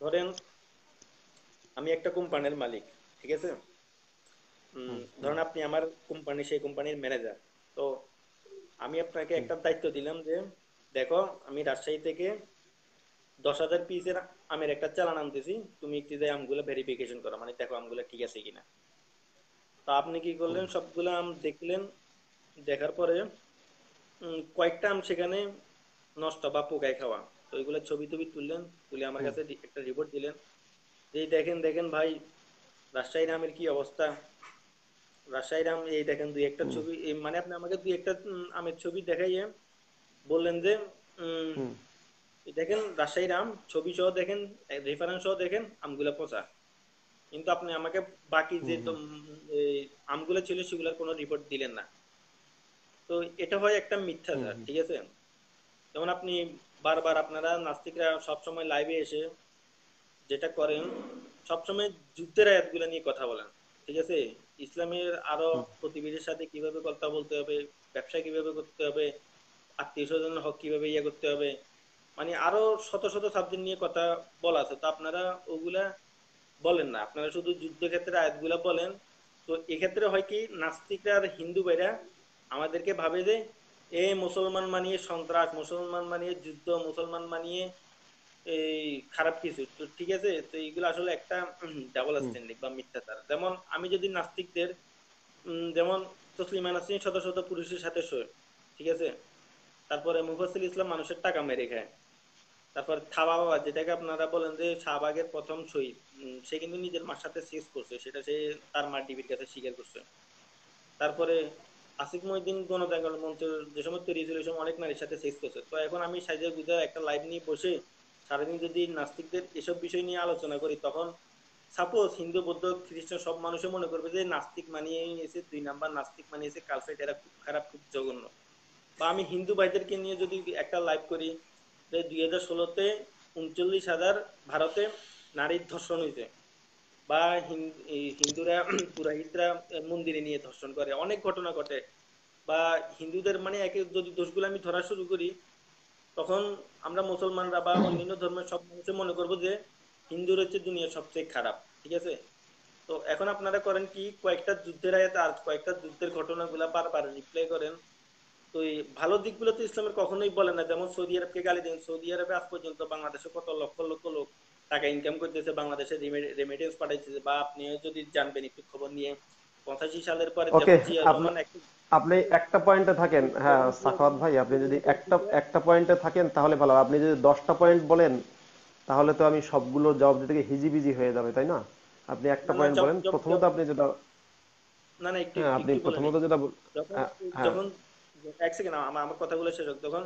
ধরেন আমি একটা কোম্পানির মালিক ঠিক আছে? ধরেন আপনি আমার কোম্পানি সেই কোম্পানির ম্যানেজার। তো আমি আপনাকে একটা দায়িত্ব দিলাম যে দেখো আমি রাজশাহী থেকে দশ হাজার পিসের আমের একটা চালান আনতেছি। তুমি একটু যাই আমগুলো ভেরিফিকেশন করো মানে দেখো আমগুলো ঠিক আছে কিনা। তো আপনি কি করলেন? সবগুলো আম দেখলেন দেখার পরে কয়েকটা আম সেখানে নষ্ট বা পোকায় খাওয়া। তো ওইগুলো ছবি টবি তুললেন তুলে আমার কাছে একটা রিপোর্ট দিলেন। যে দেখেন দেখেন ভাই রাজশাহীর আমের কি অবস্থা? রাজশাহীর আম এই দেখেন দুই একটা ছবি মানে আপনি আমাকে দুই একটা আমের ছবি দেখাইয়ে বললেন যে দেখেন রাজশাহীর আম ছবি সহ দেখেন রেফারেন্স সহ দেখেন আমগুলা পচা। কিন্তু আপনি আমাকে বাকি যে আমগুলো ছিল সেগুলোর কোনো রিপোর্ট দিলেন না। তো এটা হয় একটা মিথ্যাচার ঠিক আছে? যেমন আপনি বারবার আপনারা নাস্তিকরা সবসময় লাইভে এসে যেটা করেন সবসময় যুদ্ধের আয়াতগুলো নিয়ে কথা বলেন। ঠিক আছে? ইসলামের আরও প্রতিবেশীর সাথে কীভাবে কথা বলতে হবে ব্যবসা কীভাবে করতে হবে আত্মীয় স্বজনের হক কীভাবে ইয়ে করতে হবে মানে আরও শত শত সাবজেক্ট নিয়ে কথা বলা আছে। তো আপনারা ওগুলা বলেন না। আপনারা শুধু যুদ্ধক্ষেত্রে আয়াতগুলা বলেন। তো এক্ষেত্রে হয় কি নাস্তিকরা আর হিন্দু ভাইরা আমাদেরকে ভাবে যে এ মুসলমান মানিয়ে সন্ত্রাস মুসলমান মানিয়ে যুদ্ধ মুসলমান মানিয়ে এই খারাপ কিছু। তো ঠিক আছে তো এইগুলো আসলে একটা ডাবল স্ট্যান্ডিং বা মিথ্যাচার। যেমন আমি যদি নাস্তিকদের যেমন তসলিমা নাসরিন শত শত পুরুষের সাথে শোয় ঠিক আছে? তারপরে মুফাসিল ইসলাম মানুষের টাকা মেরে খায়। তারপর থাবা বাবা যেটাকে আপনারা বলেন যে শাহবাগের প্রথম শহীদ সে কিন্তু নিজের মার সাথে শেষ করছে সেটা সে তার মার ডিবির কাছে স্বীকার করছে। তারপরে আসিফ মহিউদ্দিন গণজাগরণ মঞ্চ যে ছিল সময় অনেক নারীর সাথে শেষ করছে। তো এখন আমি সাইজে বুঝে একটা লাইভ নিয়ে বসে সারাদিন যদি নাস্তিকদের এসব বিষয় নিয়ে আলোচনা করি, তখন সাপোজ হিন্দু, বৌদ্ধ, খ্রিস্টান সব মানুষে মনে করবে যে নাস্তিক মানিয়ে এসে দুই নাম্বার নাস্তিক মানিয়ে এসে কালফেট এরা খুব খারাপ, খুব জঘন্য। বা আমি হিন্দু ভাইদেরকে নিয়ে যদি একটা লাইভ করি যে দুই হাজার ষোলোতে উনচল্লিশ হাজার ভারতে নারীর ধর্ষণ হয়েছে বা হিন- হিন্দুরা, পুরোহিতরা মন্দিরে নিয়ে ধর্ষণ করে, অনেক ঘটনা ঘটে। বা হিন্দুদের মানে একে যদি দোষগুলো আমি ধরা শুরু করি তখন আমরা মুসলমানরা বা অন্যান্য ধর্মের সব মানুষে মনে করব যে হিন্দুর হচ্ছে দুনিয়ার সবচেয়ে খারাপ, ঠিক আছে? তো এখন আপনারা করেন কি, কয়েকটা যুদ্ধের আয়াত, আর কয়েকটা যুদ্ধের ঘটনাগুলা বারবার রিপ্লাই করেন। তো এই ভালো দিকগুলো তো ইসলামের কখনোই বলে না। যেমন সৌদি আরবকে গালি দেন, সৌদি আরবে আজ পর্যন্ত বাংলাদেশে কত লক্ষ লক্ষ লোক টাকা ইনকাম করতেছে, বাংলাদেশে রেমিটেন্স পাঠাইতেছে। বা আপনি যদি জানবেন, একটু খবর নিয়ে পঁচাশি সালের পরে আপনি একটা পয়েন্টে থাকেন হ্যাঁ সাখাওয়াত ভাই আপনি যদি একটা একটা পয়েন্টে থাকেন তাহলে ভালো আপনি যদি দশটা পয়েন্ট বলেন তাহলে তো আমি সবগুলো জবাব দিতে হিজিবিজি হয়ে যাবে তাই না? আপনি একটা পয়েন্ট বলেন প্রথমত আপনি যেটা না না একটু হ্যাঁ আপনি প্রথমত যেটা হ্যাঁ, হ্যাঁ। যখন এক সেকেন্ড আমার আমার কথাগুলো শেষ হোক। তখন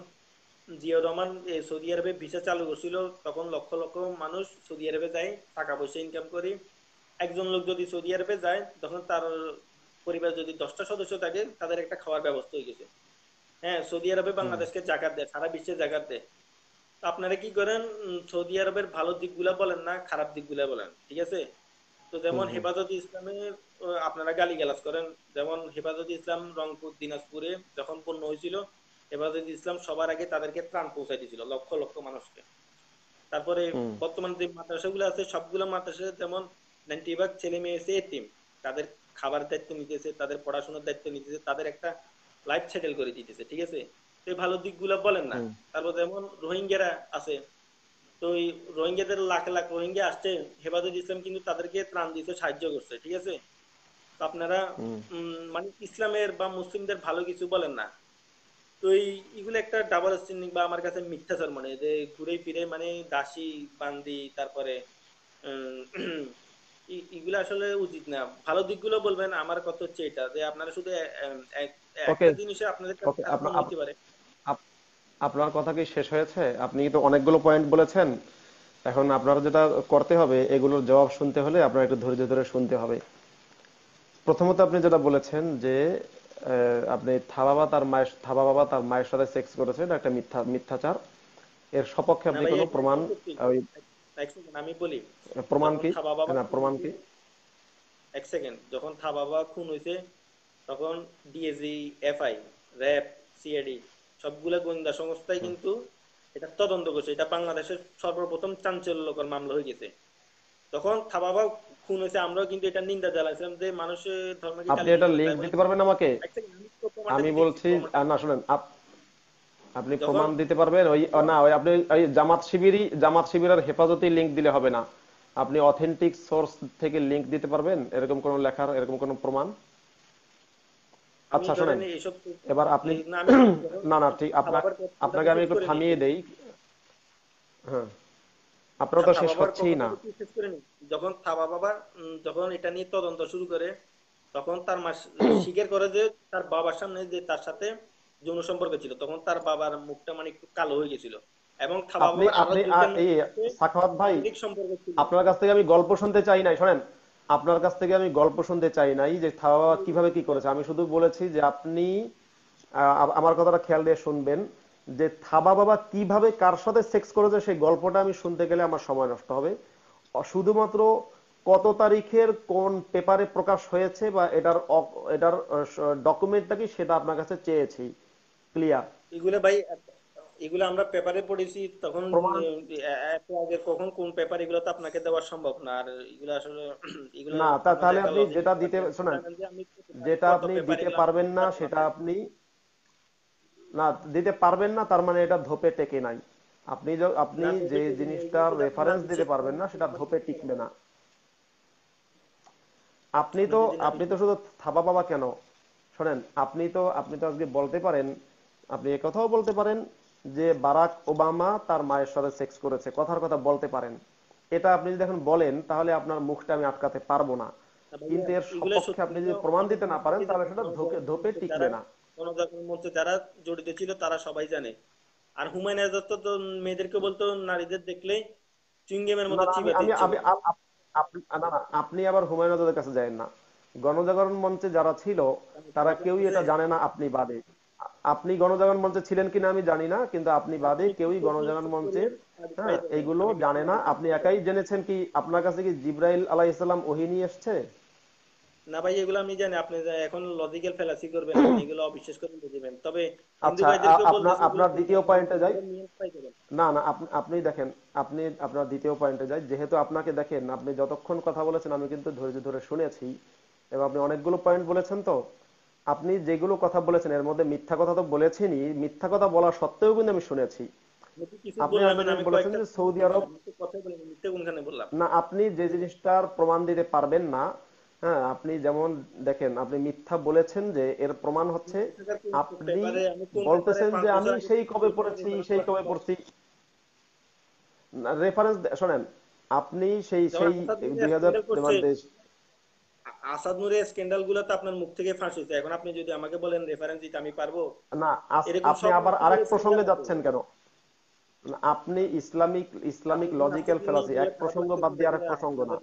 জিয়াউর রহমান সৌদি আরবে ভিসা চালু করছিল তখন লক্ষ লক্ষ মানুষ সৌদি আরবে যায় টাকা পয়সা ইনকাম করে। একজন লোক যদি সৌদি আরবে যায় তখন তার পরিবার যদি দশটা সদস্য থাকে তাদের একটা খাওয়ার ব্যবস্থা হয়ে গেছে। হ্যাঁ সৌদি আরবে বাংলাদেশকে জাকাত দেয় সারা বিশ্বে জাকাত দেয়। আপনারা কি করেন? সৌদি আরবের ভালো দিকগুলা বলেন না খারাপ দিকগুলা বলেন ঠিক আছে? তো যেমন হেফাজত ইসলামের আহ, আপনারা গালিগালাজ করেন। যেমন হেফাজত ইসলাম রংপুর দিনাজপুরে যখন পণ্য হয়েছিল হেফাজত ইসলাম সবার আগে তাদেরকে ত্রাণ পৌঁছাই দিয়েছিল লক্ষ লক্ষ মানুষকে। তারপরে। বর্তমানে যে মাদ্রাসাগুলো আছে সবগুলো মাদ্রাসা যেমন নাইনটি ভাগ ছেলে মেয়ে এসে এতিম তাদের খাবার দায়িত্ব নিতেছে তাদের পড়াশোনার দায়িত্ব নিতেছে তাদের একটা লাইফ সেটেল করে দিতেছে ঠিক আছে? তো ভালো দিকগুলো বলেন না। তারপর যেমন রোহিঙ্গারা আছে তো এই রোহিঙ্গাদের লাখ লাখ রোহিঙ্গা আসছে হেফাজত ইসলাম কিন্তু তাদেরকে ত্রাণ দিতে সাহায্য করছে ঠিক আছে? তো আপনারা মানে ইসলামের বা মুসলিমদের ভালো কিছু বলেন না। তো এই এগুলো একটা ডাবল স্ট্যান্ডিং বা আমার কাছে মিথ্যাচার মনে যে ঘুরে ফিরে মানে দাসী বান্দি তারপরে এগুলো আসলে উচিত না। ভালো দিকগুলো বলবেন আমার কথা হচ্ছে এটা যে আপনারা শুধু একটা জিনিসে আপনাদের কাছে পারে। আপনার কথা কি শেষ হয়েছে? আপনি তো অনেকগুলো পয়েন্ট বলেছেন। এখন আপনারা যেটা করতে হবে এগুলোর জবাব শুনতে হলে আপনার একটু ধৈর্য ধরে শুনতে হবে। প্রথমত আপনি যেটা বলেছেন যে আপনি থাবা তার মায়ের থাবা বাবা তার মায়ের সাথে সেক্স করেছে এটা একটা মিথ্যা মিথ্যাচার। এর সপক্ষে আপনি কোনো প্রমাণ এক সেকেন্ড আমি বলি প্রমাণ কি? না প্রমাণ কি? এক সেকেন্ড যখন থা বাবা খুন তখন ডিএসি এফআই র্যাব সিআইডি সবগুলা গোয়েন্দা সংস্থায় কিন্তু এটা তদন্ত করছে। এটা বাংলাদেশের সর্বপ্রথম চাঞ্চল্যকর মামলা হয়ে গেছে। তখন থা বাবা খুন হয়েছে আমরাও কিন্তু এটা নিন্দা জানাইছিলাম যে মানুষের ধর্মকে আপনি এটা তাই দিতে পারবেন আমাকে? আমি বলছি না শুনেন আপনি প্রমাণ দিতে পারবেন ওই না ওই আপনি ওই জামাত শিবিরই জামাত শিবিরের হেফাজতি লিংক দিলে হবে না। আপনি অথেন্টিক সোর্স থেকে লিংক দিতে পারবেন এরকম কোন লেখার এরকম কোন প্রমাণ? আচ্ছা শোনেন এবার আপনি না, না ঠিক আপনাকে আমি একটু থামিয়ে দেই। হ্যাঁ আপনার তো শেষ হচ্ছেই না? যখন থাবা বাবা যখন এটা নিয়ে তদন্ত শুরু করে তখন তার মা স্বীকার করে যে তার বাবার সামনে যে তার সাথে যৌন সম্পর্ক ছিল তখন তার বাবার মুখটা মানে একটু কালো হয়ে গেছিল। এবং সাখাওয়াত ভাই আপনার কাছ থেকে আমি গল্প শুনতে চাই নাই শোনেন। আপনার কাছ থেকে আমি গল্প শুনতে চাই নাই যে বাবা কীভাবে কি করেছে। আমি শুধু বলেছি যে আপনি আমার কথাটা খেয়াল দিয়ে শুনবেন যে থাবা বাবা কীভাবে কার সাথে সেক্স করেছে সেই গল্পটা আমি শুনতে গেলে আমার সময় নষ্ট হবে। শুধুমাত্র কত তারিখের কোন পেপারে প্রকাশ হয়েছে বা এটার এটার ডকুমেন্টটা কি সেটা আপনার কাছে চেয়েছি। ক্লিয়ার এগুলো ভাই এগুলো আমরা পেপারে পড়েছি তখন আগে কখন কোন পেপার এগুলো তো আপনাকে দেওয়া সম্ভব না। আর এগুলো আসলে এগুলো না তাহলে আপনি যেটা দিতে। শোনেন যেটা আপনি দিতে পারবেন না সেটা আপনি না দিতে পারবেন না তার মানে এটা ধোপে টেকে নাই। আপনি য- আপনি যে জিনিসটার রেফারেন্স দিতে পারবেন না সেটা ধোপে টিকবে না। আপনি আপনি তো আপনি তো শুধু থাবা বাবা কেন? শোনেন আপনি তো আপনি তো আজকে বলতে পারেন আপনি কথাও বলতে পারেন যে বারাক ওবামা তার মায়ের সাথে সেক্স করেছে। কথার কথা বলতে পারেন। এটা আপনি যদি এখন বলেন তাহলে আপনার মুখটা আমি আটকাতে পারব না। কিন্তু এর সপক্ষে আপনি যদি প্রমাণ দিতে না পারেন তাহলে সেটা ধোপে ধোপে টিকবে না। গণজাগরণ মঞ্চে যারা জড়িত ছিল তারা সবাই জানে। আর হুমায়ুন আজাদ তো মেয়েদেরকে বলতো নারীদের দেখলে চুইংগেমের মতো না, আমি আমি আপনি আবার হুমায়ুন আজাদের কাছে যাবেন না। গণজাগরণ মঞ্চে যারা ছিল তারা কেউই এটা জানে না আপনি বাদে। আপনি গণজাগরণ মঞ্চে ছিলেন কিনা আমি জানি না কিন্তু আপনি বাদে কেউই গণজাগরণ মঞ্চে হ্যাঁ এইগুলো জানে না। আপনি একাই জেনেছেন কি আপনার কাছে কি জিব্রাইল আলাইহিস সালাম ওহী নিয়ে এসছে? না ভাই এগুলো আমি জানি। আপনি এখন লজিক্যাল ফেলাসি করবেন আপনি এগুলো অবিশ্বাস করে দিবেন তবে আচ্ছা, আপনার- দ্বিতীয় পয়েন্টে যাই। না না আপনি দেখেন আপনি আপনার দ্বিতীয় পয়েন্টে যাই। যেহেতু আপনাকে দেখেন আপনি যতক্ষণ কথা বলেছেন আমি কিন্তু ধৈর্য ধরে শুনেছি। এবং আপনি অনেকগুলো পয়েন্ট বলেছেন তো। আপনি যেগুলো কথা বলেছেন এর মধ্যে মিথ্যা কথা তো বলেছেনই। মিথ্যা কথা বলা সত্ত্বেও কিন্তু আমি শুনেছি। সৌদি আরব না আপনি যে জিনিসটার প্রমাণ দিতে পারবেন না হ্যাঁ আপনি যেমন দেখেন আপনি মিথ্যা বলেছেন যে এর প্রমাণ হচ্ছে আপনি বলতেছেন যে আমি সেই কবে পড়েছি সেই কবে পড়ছি। রেফারেন্স শোনেন আপনি সেই সেই দুই হাজার স্ক্যান্ডাল করছে, দেশ আ- আসাদ নূরের স্ক্যান্ডালগুলো তো আপনার মুখ থেকে ফাঁস হয়েছে। এখন আপনি যদি আমাকে বলেন রেফারেন্স দিতে আমি পারব? না আপনি আবার আরেক প্রসঙ্গে যাচ্ছেন কেন? আপনি ইসলামিক ইসলামিক লজিক্যাল ফেলাসি এক প্রসঙ্গ বাদ দিয়ে আরেক প্রসঙ্গ না।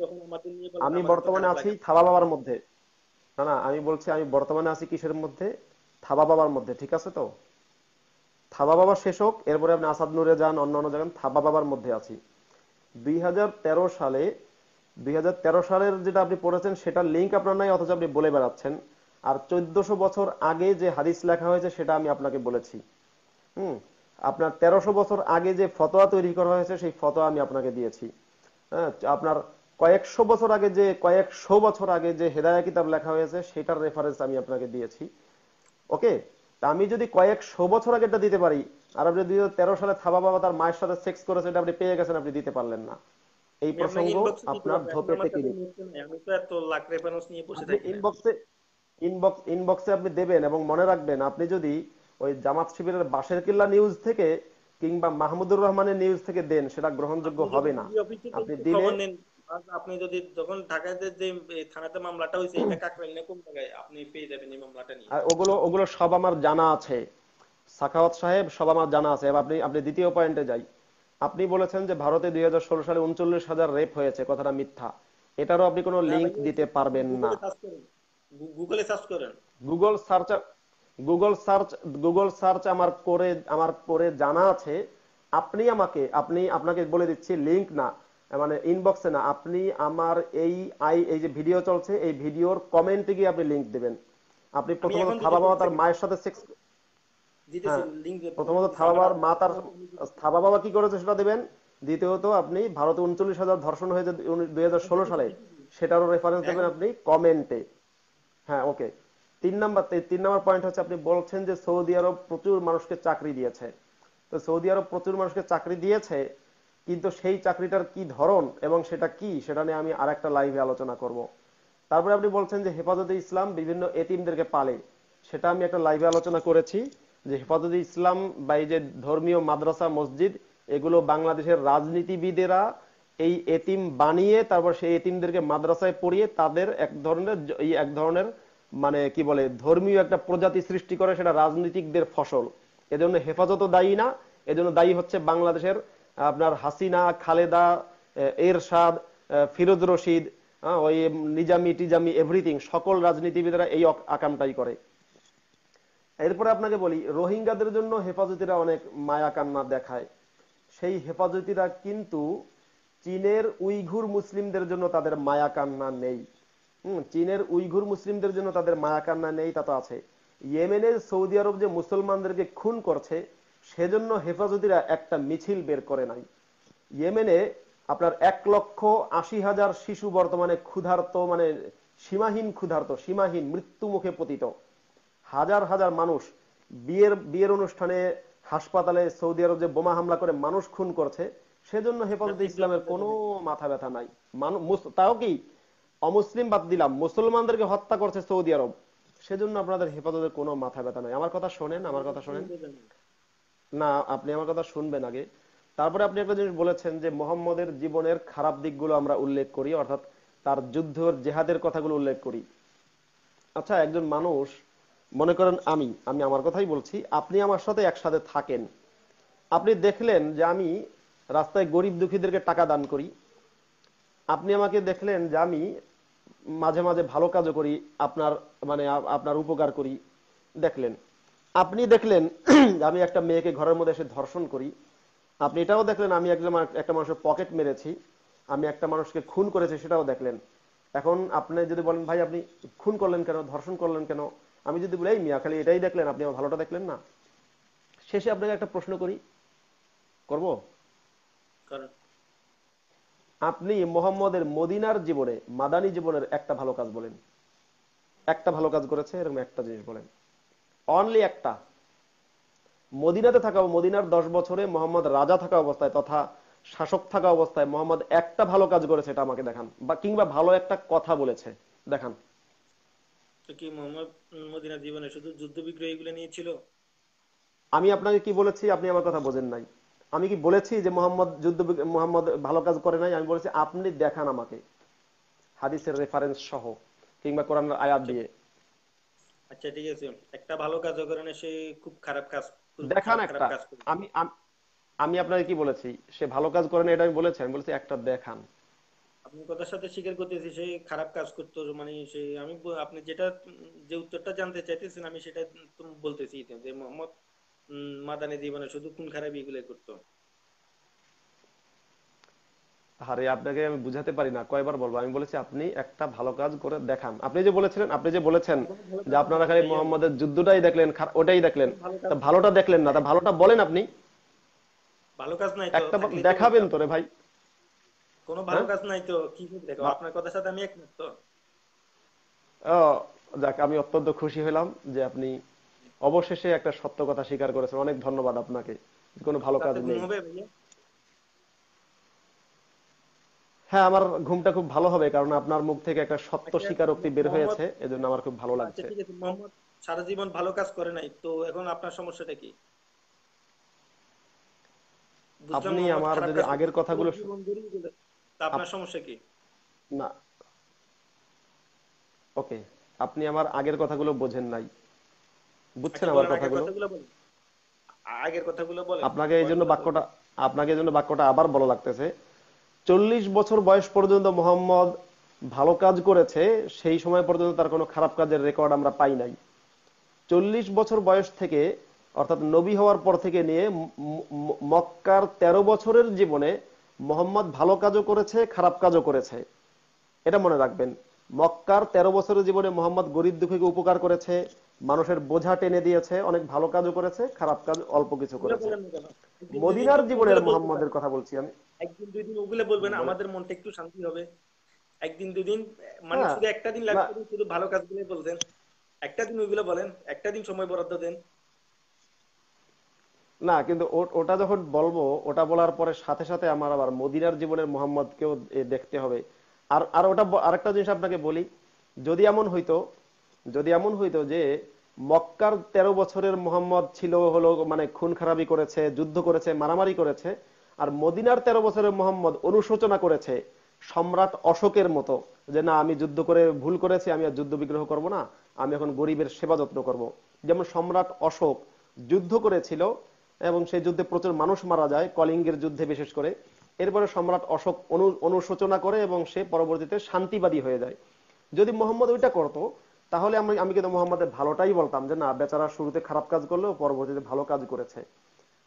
আমি বর্তমানে আছি থাবা বাবার মধ্যে। না না আমি বলছি আমি বর্তমানে আছি কিসের মধ্যে? থাবা বাবার মধ্যে ঠিক আছে তো? থাবা বাবা শেষ হোক এরপরে আপনি আসাদ নূরে যান অন্য অন্য যান থাবা বাবার মধ্যে আছি। দুই হাজার তেরো সালে দুই হাজার তেরো সালের যেটা আপনি পড়েছেন, সেটার লিঙ্ক আপনার নাই, অথচ আপনি বলে বেড়াচ্ছেন। আর চোদ্দশো বছর আগে যে হাদিস লেখা হয়েছে, সেটা আমি আপনাকে বলেছি। হুম? আপনার তেরোশো বছর আগে যে ফতোয়া তৈরি করা হয়েছে, সেই ফতোয়া আমি আপনাকে দিয়েছি। হ্যাঁ আপনার কয়েকশো বছর আগে যে, কয়েকশো বছর আগে যে হেদায়া কিতাব লেখা হয়েছে, সেটার রেফারেন্স আমি আপনাকে দিয়েছি। ওকে? তা আমি যদি কয়েকশো বছর আগে এটা দিতে পারি, আর আপনি দুই সালে থাবা বাবা তার মায়ের সাথে সেক্স করেছে, এটা আপনি পেয়ে গেছেন, আপনি দিতে পারলেন না। এই প্রসঙ্গ আপনার ধোপে নাই, আমি তো এত লাখ রেফারেন্স নিয়ে বসে থাকি ইনবক্সে ইনবক্স ইনবক্সে আপনি দেবেন এবং মনে রাখবেন আপনি যদি ওই জামাত শিবিরের বাঁশের কিল্লা নিউজ থেকে কিংবা মাহমুদুর রহমানের নিউজ থেকে দেন সেটা গ্রহণযোগ্য হবে না। থেকে আপনি দিলে আপনি যদি যখন ঢাকাতে যে থানাতে মামলাটা হয়েছে এটা কাকরাইল কোন জায়গায় আপনি পেয়ে যাবেন এই মামলাটা নিয়ে? আর ওগুলো ওগুলো সব আমার জানা আছে। সাখাওয়াত সাহেব সব আমার জানা আছে। আপনি আপনি দ্বিতীয় পয়েন্টে যাই। আপনি বলেছেন যে ভারতে দুই সালে উনচল্লিশ হাজার রেপ হয়েছে কথাটা মিথ্যা। এটারও আপনি কোনো লিংক ভাই, দিতে পারবেন না। গুগলে সার্চ করেন। গুগলে search Google search Google search আমার করে আমার করে জানা আছে। আপনি আমাকে আপনি আপনাকে বলে দিচ্ছি লিংক না মানে ইনবক্সে না। আপনি আমার এই আই এই যে ভিডিও চলছে এই ভিডিওর কমেন্টে গিয়ে আপনি লিংক দেবেন। আপনি প্রথমত থাবা বাবা তার মায়ের সাথে সেক্স হ্যাঁ, প্রথমত থাবা বাবার মা তার থাবা বাবা কি করেছে সেটা দেবেন? দ্বিতীয়ত আপনি ভারতে উনচল্লিশ হাজার ধর্ষণ হয়েছে দুই হাজার ষোলো সালে। সেটারও রেফারেন্স দেবেন আপনি কমেন্টে হ্যাঁ ওকে তিন নাম্বার তিন নাম্বার পয়েন্ট হচ্ছে আপনি বলছেন যে সৌদি আরব প্রচুর মানুষকে চাকরি দিয়েছে। তো সৌদি আরব প্রচুর মানুষকে চাকরি দিয়েছে কিন্তু সেই চাকরিটার কি ধরন এবং সেটা কি সেটা নিয়ে আমি আর একটা লাইভে আলোচনা করব। তারপরে আপনি বলছেন যে হেফাজতে ইসলাম বিভিন্ন এতিমদেরকে পালে। সেটা আমি একটা লাইভে আলোচনা করেছি। যে হেফাজতে ইসলাম বা এই যে ধর্মীয় মাদ্রাসা, মসজিদ, এগুলো বাংলাদেশের রাজনীতিবিদেরা এই এতিম বানিয়ে তারপর সেই এতিমদেরকে মাদ্রাসায় পড়িয়ে তাদের এক ধরনের এই এক ধরনের মানে কি বলে, ধর্মীয় একটা প্রজাতি সৃষ্টি করে সেটা রাজনীতিকদের ফসল। এজন্য হেফাজত দায়ী না, এজন্য দায়ী হচ্ছে বাংলাদেশের আপনার হাসিনা, খালেদা এরশাদ ফিরোজ রশিদ ওই নিজামি, টিজামি, এভরিথিং, সকল রাজনীতিবিদরা এই আকামটাই করে। এরপরে আপনাকে বলি, রোহিঙ্গাদের জন্য হেফাজতিরা অনেক মায়া কান্না দেখায়। সেই হেফাজতিরা কিন্তু চীনের উইঘুর মুসলিমদের জন্য তাদের মায়া কান্না নেই। হম, চীনের উইঘুর মুসলিমদের জন্য তাদের মায়া কান্না নেই, তা তো আছে। ইয়েমেনের সৌদি আরব যে মুসলমানদেরকে খুন করছে, সেজন্য হেফাজতিরা একটা মিছিল বের করে নাই। ইয়েমেনে আপনার এক লক্ষ আশি হাজার শিশু বর্তমানে ক্ষুধার্ত মানে সীমাহীন ক্ষুধার্ত, সীমাহীন, মৃত্যু মুখে পতিত। হাজার হাজার মানুষ বিয়ের বিয়ের অনুষ্ঠানে হাসপাতালে সৌদি আরব যে বোমা হামলা করে মানুষ খুন করছে সেজন্য হেফাজতে ইসলামের কোনো মাথা ব্যথা নাই। তাও কি? অমুসলিম বাদ দিলাম মুসলমানদেরকে হত্যা করছে সৌদি আরব। সেজন্য আপনাদের হেফাজতের কোনো মাথা ব্যথা নাই। আমার কথা শোনেন আমার কথা শোনেন। না। আপনি আমার কথা শুনবেন আগে। তারপরে আপনি একটা জিনিস বলেছেন যে মোহাম্মদের জীবনের খারাপ দিকগুলো আমরা উল্লেখ করি অর্থাৎ তার যুদ্ধ জেহাদের কথাগুলো উল্লেখ করি। আচ্ছা একজন মানুষ মনে করেন আমি আমি আমার কথাই বলছি, আপনি আমার সাথে একসাথে থাকেন। আপনি দেখলেন যে আমি রাস্তায় গরিব দুঃখীদেরকে টাকা দান করি। আপনি আমাকে দেখলেন যে আমি মাঝে মাঝে ভালো কাজও করি, আপনার মানে আপনার উপকার করি। দেখলেন। আপনি দেখলেন আমি একটা মেয়েকে ঘরের মধ্যে এসে ধর্ষণ করি। আপনি এটাও দেখলেন, আমি একজন একটা মানুষের পকেট মেরেছি। আমি একটা মানুষকে খুন করেছি, সেটাও দেখলেন। এখন আপনি যদি বলেন, ভাই, আপনি খুন করলেন কেন? ধর্ষণ করলেন কেন? আমি যদি বলি মিয়া খালি এটাই দেখলেন আপনি আমার ভালোটা দেখলেন না? শেষে আপনাকে একটা প্রশ্ন করি। করব? আপনি মোহাম্মদের মদিনার জীবনে মাদানী জীবনের একটা ভালো কাজ বলেন। একটা ভালো কাজ করেছে এরকম একটা জিনিস বলেন। অনলি একটা। মদিনাতে থাকা মদিনার দশ বছরে মোহাম্মদ রাজা থাকা অবস্থায় তথা শাসক থাকা অবস্থায় মোহাম্মদ একটা ভালো কাজ করেছে এটা আমাকে দেখান। বা কিংবা ভালো একটা কথা বলেছে দেখান। কি মোহাম্মদ মদিনার জীবনে শুধু যুদ্ধ বিগ্রহ এগুলো নিয়ে আমি আপনাকে কি বলেছি আপনি আমার কথা বোঝেন নাই। আমি কি বলেছি যে মোহাম্মদ যুদ্ধ মোহাম্মদ ভালো কাজ করে নাই? আমি বলেছি আপনি দেখান আমাকে। হাদিসের রেফারেন্স সহ কিংবা কোরআনের আয়াত দিয়ে। আচ্ছা ঠিক আছে। একটা ভালো কাজ করে না সে খুব খারাপ কাজ দেখান একটা। আমি আমি আপনাকে কি বলেছি? সে ভালো কাজ করে না এটা আমি বলেছি আমি বলেছি একটা দেখান। আপনি কথার সাথে স্বীকার করতেছি সে খারাপ কাজ করতো মানে সে আমি আপনি যেটা যে উত্তরটা জানতে চাইতেছেন আমি সেটা বলতেছি যে মোহাম্মদ মাদানী জীবনে শুধু খুন খারাপ এগুলো করতো। আরে আপনাকে আমি বুঝাতে পারি না কয়বার বলব? আমি বলেছি আপনি একটা ভালো কাজ করে দেখান। আপনি যে বলেছিলেন আপনি যে বলেছেন যে আপনারা খালি মোহাম্মদের যুদ্ধটাই দেখলেন ওটাই দেখলেন তা ভালোটা দেখলেন না তা ভালোটা বলেন আপনি। ভালো কাজ নাই একটা দেখাবেন তো রে ভাই। কোনো ভালো কাজ নাই তো কি দেখো আপনার কথার সাথে আমি একমত তো। যাক আমি অত্যন্ত খুশি হলাম যে আপনি অবশেষে একটা সত্য কথা স্বীকার করেছেন। অনেক ধন্যবাদ আপনাকে। কোনো ভালো কাজ নেই। হ্যাঁ আমার ঘুমটা খুব ভালো হবে কারণ আপনার মুখ থেকে একটা সত্য আচ্ছা, স্বীকারোক্তি বের হয়েছে এজন্য আমার খুব ভালো লাগছে। মোহাম্মদ সারা জীবন ভালো কাজ করে নাই তো এখন আপনার সমস্যাটা কি? আপনি আমার যদি আগের কথাগুলো আপনার সমস্যা কি? না। ওকে আপনি আমার আগের কথাগুলো বোঝেন নাই। বুঝছেন আমার কথাগুলো? আগের কথাগুলো বলেন। আপনাকে এই জন্য বাক্যটা আপনাকে এই জন্য বাক্যটা আবার বলা লাগতেছে। চল্লিশ বছর বয়স পর্যন্ত মোহাম্মদ ভালো কাজ করেছে সেই সময় পর্যন্ত তার কোনো খারাপ কাজের রেকর্ড আমরা পাই নাই। চল্লিশ বছর বয়স থেকে অর্থাৎ নবী হওয়ার পর থেকে নিয়ে মক্কার ১৩ বছরের জীবনে মোহাম্মদ ভালো কাজও করেছে খারাপ কাজও করেছে। এটা মনে রাখবেন। মক্কার ১৩ বছরের জীবনে মোহাম্মদ গরিব দুঃখীকে উপকার করেছে মানুষের বোঝা টেনে দিয়েছে অনেক ভালো কাজও করেছে খারাপ কাজ অল্প কিছু করেছে। মদিনার জীবনের মোহাম্মদের কথা বলছি আমি। একদিন দুই দিন ওগুলো বলবেন আমাদের মনটা একটু শান্তি হবে। একদিন দুই দিন মানে শুধু একটা দিন লাগবে শুধু ভালো কাজগুলো বলতেন। একটা দিন ওইগুলো বলেন একটা দিন সময় বরাদ্দ দেন। না, কিন্তু ওটা যখন বলব, ওটা বলার পরে সাথে সাথে আমার আবার মদিনার জীবনের মোহাম্মদকেও দেখতে হবে। আর আর ওটা আরেকটা জিনিস আপনাকে বলি, যদি এমন হইতো, যদি এমন হইতো যে মক্কার ১৩ বছরের মোহাম্মদ ছিল হলো মানে খুন খারাপি করেছে, যুদ্ধ করেছে, মারামারি করেছে, আর মদিনার ১৩ বছরের মোহাম্মদ অনুশোচনা করেছে, সম্রাট অশোকের মতো, যে না, আমি যুদ্ধ করে ভুল করেছি, আমি আর যুদ্ধ বিগ্রহ করব না, আমি এখন গরিবের সেবা যত্ন করব। যেমন সম্রাট অশোক যুদ্ধ করেছিল এবং সেই যুদ্ধে প্রচুর মানুষ মারা যায়, কলিঙ্গের যুদ্ধে বিশেষ করে। এরপরে সম্রাট অশোক অনু, অনুশোচনা করে এবং সে পরবর্তীতে শান্তিবাদী হয়ে যায়। যদি মোহাম্মদ ওইটা করতো, তাহলে আমি আমি কিন্তু মোহাম্মদের ভালোটাই বলতাম যে, না, বেচারা শুরুতে খারাপ কাজ করলেও পরবর্তীতে ভালো কাজ করেছে।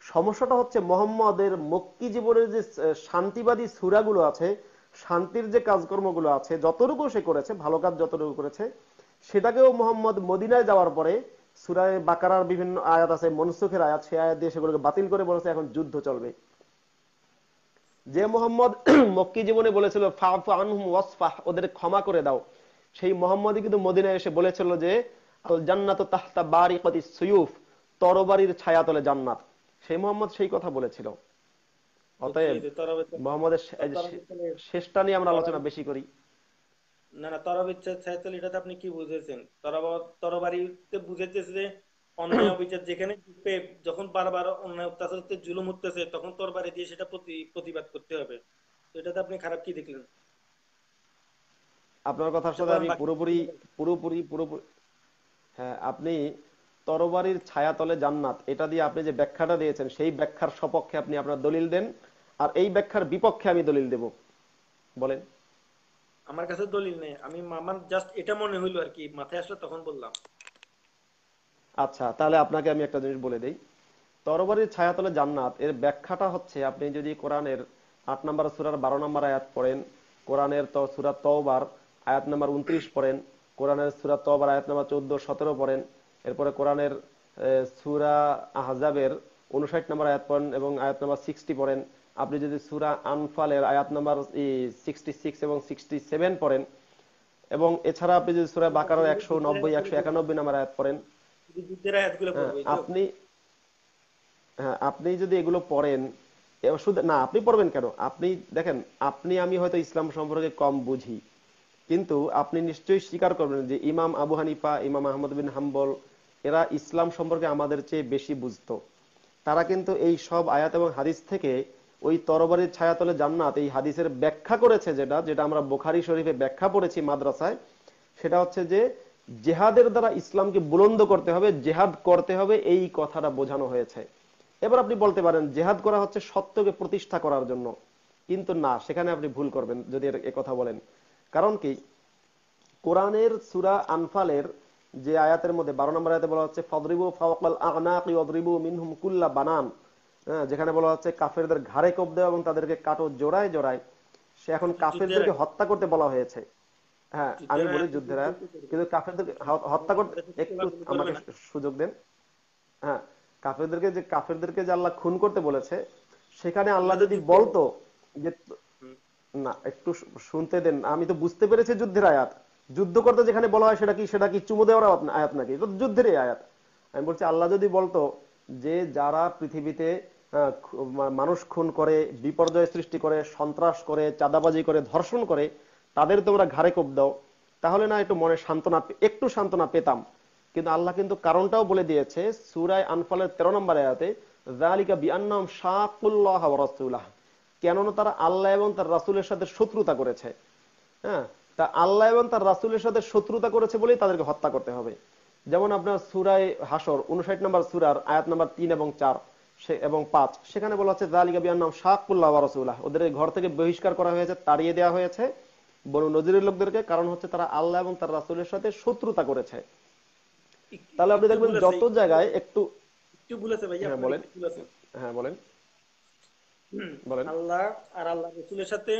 সমস্যাটা হচ্ছে মোহাম্মদের মক্কি জীবনের যে শান্তিবাদী সুরাগুলো আছে, শান্তির যে কাজকর্মগুলো আছে, যতটুকু সে করেছে, ভালো কাজ যতটুকু করেছে, সেটাকেও মোহাম্মদ মদিনায় যাওয়ার পরে সুরায় বাকারার বিভিন্ন আয়াত আছে মনসুখের আয়াত সে আয়াত দিয়ে সেগুলোকে বাতিল করে বলেছে এখন যুদ্ধ চলবে। যে মোহাম্মদ মক্কি জীবনে বলেছিল ওদের ক্ষমা করে দাও। সেই মোহাম্মদই কিন্তু মদিনায় এসে বলেছিল যে আল জান্নাত তাহতা বারিকাতি সুয়ুফ তরবারির ছায়াতলে জান্নাত। সেই মোহাম্মদ সেই কথা বলেছিল। অতএব মোহাম্মদের শেষটা নিয়ে আমরা আলোচনা বেশি করি। না না তরবিচ্ছেদ ছায়াতল এটাতে আপনি কি বুঝেছেন? তরবারিতে বুঝেছে যে অন্যায় অবিচার যেখানে যখন বারবার অন্যায় অত্যাচার হচ্ছে জুলুম উঠতেছে তখন তরবারি দিয়ে সেটা প্রতিবাদ করতে হবে। তো এটাতে আপনি খারাপ কি দেখলেন? আপনার কথার সাথে আমি পুরোপুরি পুরোপুরি পুরোপুরি হ্যাঁ আপনি তরবারির ছায়াতলে জান্নাত এটা দিয়ে আপনি যে ব্যাখ্যাটা দিয়েছেন সেই ব্যাখ্যার সপক্ষে আপনি আপনার দলিল দেন আর এই ব্যাখ্যার বিপক্ষে আমি দলিল দেব। বলেন। আমার কাছে দলিল নেই। আমি আমার জাস্ট এটা মনে হইল আর কি, মাথায় আসলে তখন বললাম। আচ্ছা তাহলে আপনাকে আমি একটা জিনিস বলে দেই। তরবারির ছায়াতলে জান্নাত, এর ব্যাখ্যাটা হচ্ছে আপনি যদি কোরআনের আট নম্বর সুরার বারো নম্বর আয়াত পড়েন, কোরআনের তো সুরা তওবার আয়াত নাম্বার উনত্রিশ পড়েন, কোরআনের সুরা তবার আয়াত নাম্বার চোদ্দ, সতেরো পড়েন, এরপরে কোরআনের সুরা আহজাবের উনষাট নম্বর আয়াত পড়েন এবং আয়াত নাম্বার সিক্সটি পড়েন আপনি যদি সুরা আনফালের আয়াত নাম্বার সিক্সটি সিক্স এবং সিক্সটি সেভেন পড়েন এবং এছাড়া আপনি যদি সুরা বাকার একশো নব্বই একশো একানব্বই নম্বর আয়াত পড়েন আপনি হ্যাঁ আপনি যদি এগুলো পড়েন শুধু না আপনি পড়বেন কেন? আপনি দেখেন আপনি আমি হয়তো ইসলাম সম্পর্কে কম বুঝি কিন্তু আপনি নিশ্চয়ই স্বীকার করবেন যে ইমাম আবু হানিফা ইমাম আহমদ বিন হাম্বল এরা ইসলাম সম্পর্কে আমাদের চেয়ে বেশি বুঝত। তারা কিন্তু এই সব আয়াত এবং হাদিস থেকে ওই তরবারির ছায়াতলে জান্নাত এই হাদিসের ব্যাখ্যা করেছে যেটা যেটা আমরা বোখারি শরীফে ব্যাখ্যা পড়েছি মাদ্রাসায়। সেটা হচ্ছে যে, জেহাদের দ্বারা ইসলামকে বুলন্দ করতে হবে, জেহাদ করতে হবে, এই কথাটা বোঝানো হয়েছে। এবার আপনি বলতে পারেন, জেহাদ করা হচ্ছে সত্যকে প্রতিষ্ঠা করার জন্য। কিন্তু না, সেখানে আপনি ভুল করবেন যদি এ কথা বলেন। কারণ কি? কোরআনের সুরা আনফালের যে আয়াতের মধ্যে, বারো নম্বর আয়াতে বলা হচ্ছে, ফদরিবু ফাওয়াকাল আগনাকি ওয়াদরিবু মিনহুম কুল্লা বানান। যেখানে বলা হচ্ছে কাফেরদের ঘাড়ে কোপ দেওয়া এবং তাদেরকে কাটো জোড়ায় জোড়ায়। সে এখন কাফেরদেরকে হত্যা করতে বলা হয়েছে। হ্যাঁ আমি বলি যুদ্ধের। কিন্তু কাফেরদেরকে হত্যা করতে একটু আমাকে সুযোগ দেন। হ্যাঁ কাফেরদেরকে যে কাফেরদেরকে যে আল্লাহ খুন করতে বলেছে সেখানে আল্লাহ যদি বলতো যে না একটু শুনতে দেন। আমি তো বুঝতে পেরেছি যুদ্ধের আয়াত। যুদ্ধ করতে যেখানে বলা হয় সেটা কি সেটা কি চুমু দেওয়ার আয়াত নাকি? যুদ্ধের আয়াত। আমি বলছি আল্লাহ যদি বলতো যে যারা পৃথিবীতে মানুষ খুন করে, বিপর্যয় সৃষ্টি করে, সন্ত্রাস করে, চাঁদাবাজি করে, ধর্ষণ করে, তাদের তোমরা ঘাড়ে কোপ দাও। তাহলে না একটু মনে সান্ত্বনা একটু সান্ত্বনা পেতাম। কিন্তু আল্লাহ কিন্তু কারণটাও বলে দিয়েছে সুরায় আনফালের তেরো নম্বর আয়াতে জালিকা বিআন্নাম শাকুল্লাহ রাসূলাহ। কেননা তারা আল্লাহ এবং তার রাসুলের সাথে শত্রুতা করেছে। হ্যাঁ? তা আল্লাহ এবং তার রাসুলের সাথে শত্রুতা করেছে বলেই তাদেরকে হত্যা করতে হবে। যেমন আপনার সুরায় হাসর উনষাট নম্বর সুরার আয়াত নম্বর তিন এবং চার এবং পাঁচ। সেখানে বলা হচ্ছে জালিকা বিয়ার নাম শাকুল্লাহ রসুল্লাহ ওদের ঘর থেকে বহিষ্কার করা হয়েছে তাড়িয়ে দেওয়া হয়েছে বনু নজিরের লোকদেরকে কারণ হচ্ছে তারা আল্লাহ এবং তার রাসুলের সাথে শত্রুতা করেছে। তাহলে আপনি দেখবেন যত জায়গায় একটু একটু বলেছে ভাই হ্যাঁ বলেন। হ্যাঁ বলেন। আল্লাহ আর আল্লাহ রসুলের সাথে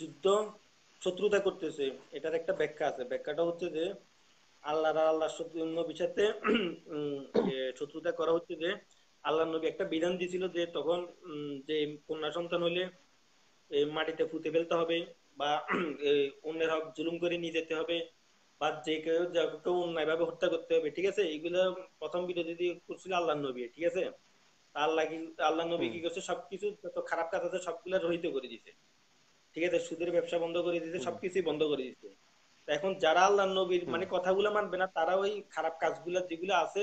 যুদ্ধ শত্রুতা করতেছে। এটার একটা ব্যাখ্যা আছে। ব্যাখ্যাটা হচ্ছে যে আল্লাহ আর আল্লাহ নবীর সাথে শত্রুতা করা হচ্ছে যে আল্লাহ নবী একটা বিধান দিয়েছিল যে তখন যে কন্যা সন্তান হইলে মাটিতে ফুতে ফেলতে হবে বা অন্যের হক জুলুম করে নিয়ে যেতে হবে বা যে কেউ কেউ অন্যায় ভাবে হত্যা করতে হবে ঠিক আছে? এইগুলো প্রথম বিরোধী করছিল আল্লাহ নবী ঠিক আছে? আল্লাহ কি আল্লাহ নবী কি করছে? সবকিছু যত খারাপ কাজ আছে সবগুলো রহিত করে দিছে। ঠিক আছে? সুদের ব্যবসা বন্ধ করে দিছে সবকিছুই বন্ধ করে দিছে। এখন যারা আল্লাহ নবীর মানে কথাগুলো মানবে না তারা ওই খারাপ কাজগুলো যেগুলো আছে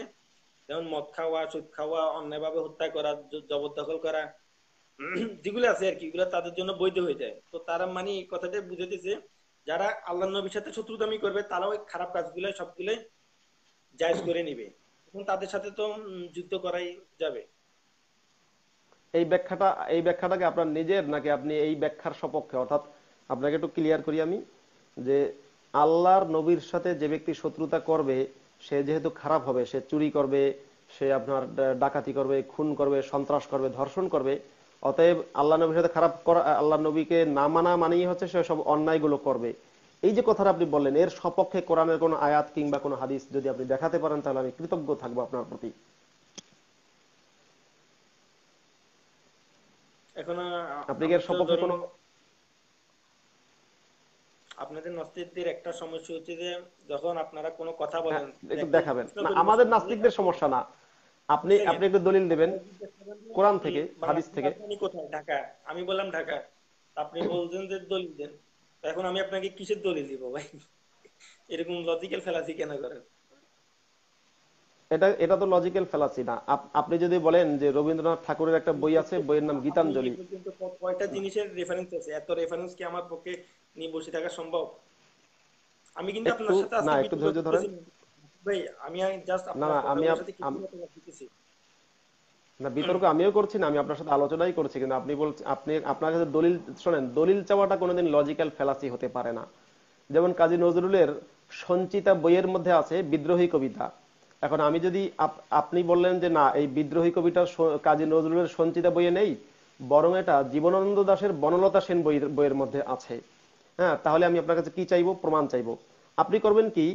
যেমন মদ খাওয়া সুদ খাওয়া অন্যায় ভাবে হত্যা করা জবরদখল করা যেগুলো আছে আর কি এগুলো তাদের জন্য বৈধ হয়ে যায়। তো তারা মানে এই কথাটা বুঝাইতেছে যারা আল্লাহ নবীর সাথে শত্রুতামি করবে তারাও ওই খারাপ কাজগুলো সবগুলো জায়েজ করে নিবে। এবং তাদের সাথে তো যুদ্ধ করাই যাবে। এই ব্যাখ্যাটা এই ব্যাখ্যাটাকে আপনার নিজের নাকি আপনি এই ব্যাখ্যার সপক্ষে? অর্থাৎ আপনাকে একটু ক্লিয়ার করি আমি যে আল্লাহর নবীর সাথে যে ব্যক্তি শত্রুতা করবে সে যেহেতু খারাপ হবে সে চুরি করবে সে আপনার ডাকাতি করবে খুন করবে সন্ত্রাস করবে ধর্ষণ করবে অতএব আল্লাহ নবীর সাথে খারাপ করা আল্লাহ নবীকে না মানা মানেই হচ্ছে সে সব অন্যায়গুলো করবে। এই যে কথাটা আপনি বললেন এর সপক্ষে কোরআনের কোনো আয়াত কিংবা কোনো হাদিস যদি আপনি দেখাতে পারেন তাহলে আমি কৃতজ্ঞ থাকব আপনার প্রতি। এখন আপনি কি এর সপক্ষে কোনো আপনাদের নাস্তিকদের একটা সমস্যা হচ্ছে যে যখন আপনারা কোনো কথা হ্যাঁ, বলেন একটু দেখাবেন না আমাদের নাস্তিকদের সমস্যা না। আপনি আপনি একটু দলিল দেবেন। কোরআন থেকে হাদিস থেকে। কোথায়? ঢাকা। আমি বললাম ঢাকা। আপনি বলছেন যে দলিল দেন। এখন আমি আপনাকে কিসের দলিল দিব ভাই? এরকম লজিক্যাল ফেলাসি কেন করেন? এটা এটা তো লজিক্যাল ফেলাসি না। আপনি যদি বলেন যে রবীন্দ্রনাথ ঠাকুরের একটা বই আছে বইয়ের নাম গীতাঞ্জলি। কয়টা জিনিসের রেফারেন্স আছে। এত রেফারেন্স কি আমার পক্ষে নিয়ে বসে থাকা সম্ভব? আমি কিন্তু আপনার সাথে না একটু ধৈর্য ধরেন। ভাই আমি জাস্ট আপনার না আমি না বিতর্ক আমিও করছি না আমি আপনার সাথে আলোচনাই করছি কিন্তু আপনি বলছেন আপনি আপনার কাছে দলিল শোনেন দলিল চাওয়াটা কোনোদিন লজিক্যাল ফেলাসি হতে পারে না। যেমন কাজী নজরুলের সঞ্চিতা বইয়ের মধ্যে আছে বিদ্রোহী কবিতা। এখন আমি যদি আপনি বললেন যে না এই বিদ্রোহী কবিতা কাজী নজরুলের সঞ্চিতা বইয়ে নেই বরং এটা জীবনানন্দ দাশের বনলতা সেন বইয়ের বইয়ের মধ্যে আছে। হ্যাঁ তাহলে আমি আপনার কাছে কি চাইব? প্রমাণ চাইব। আপনি করবেন কি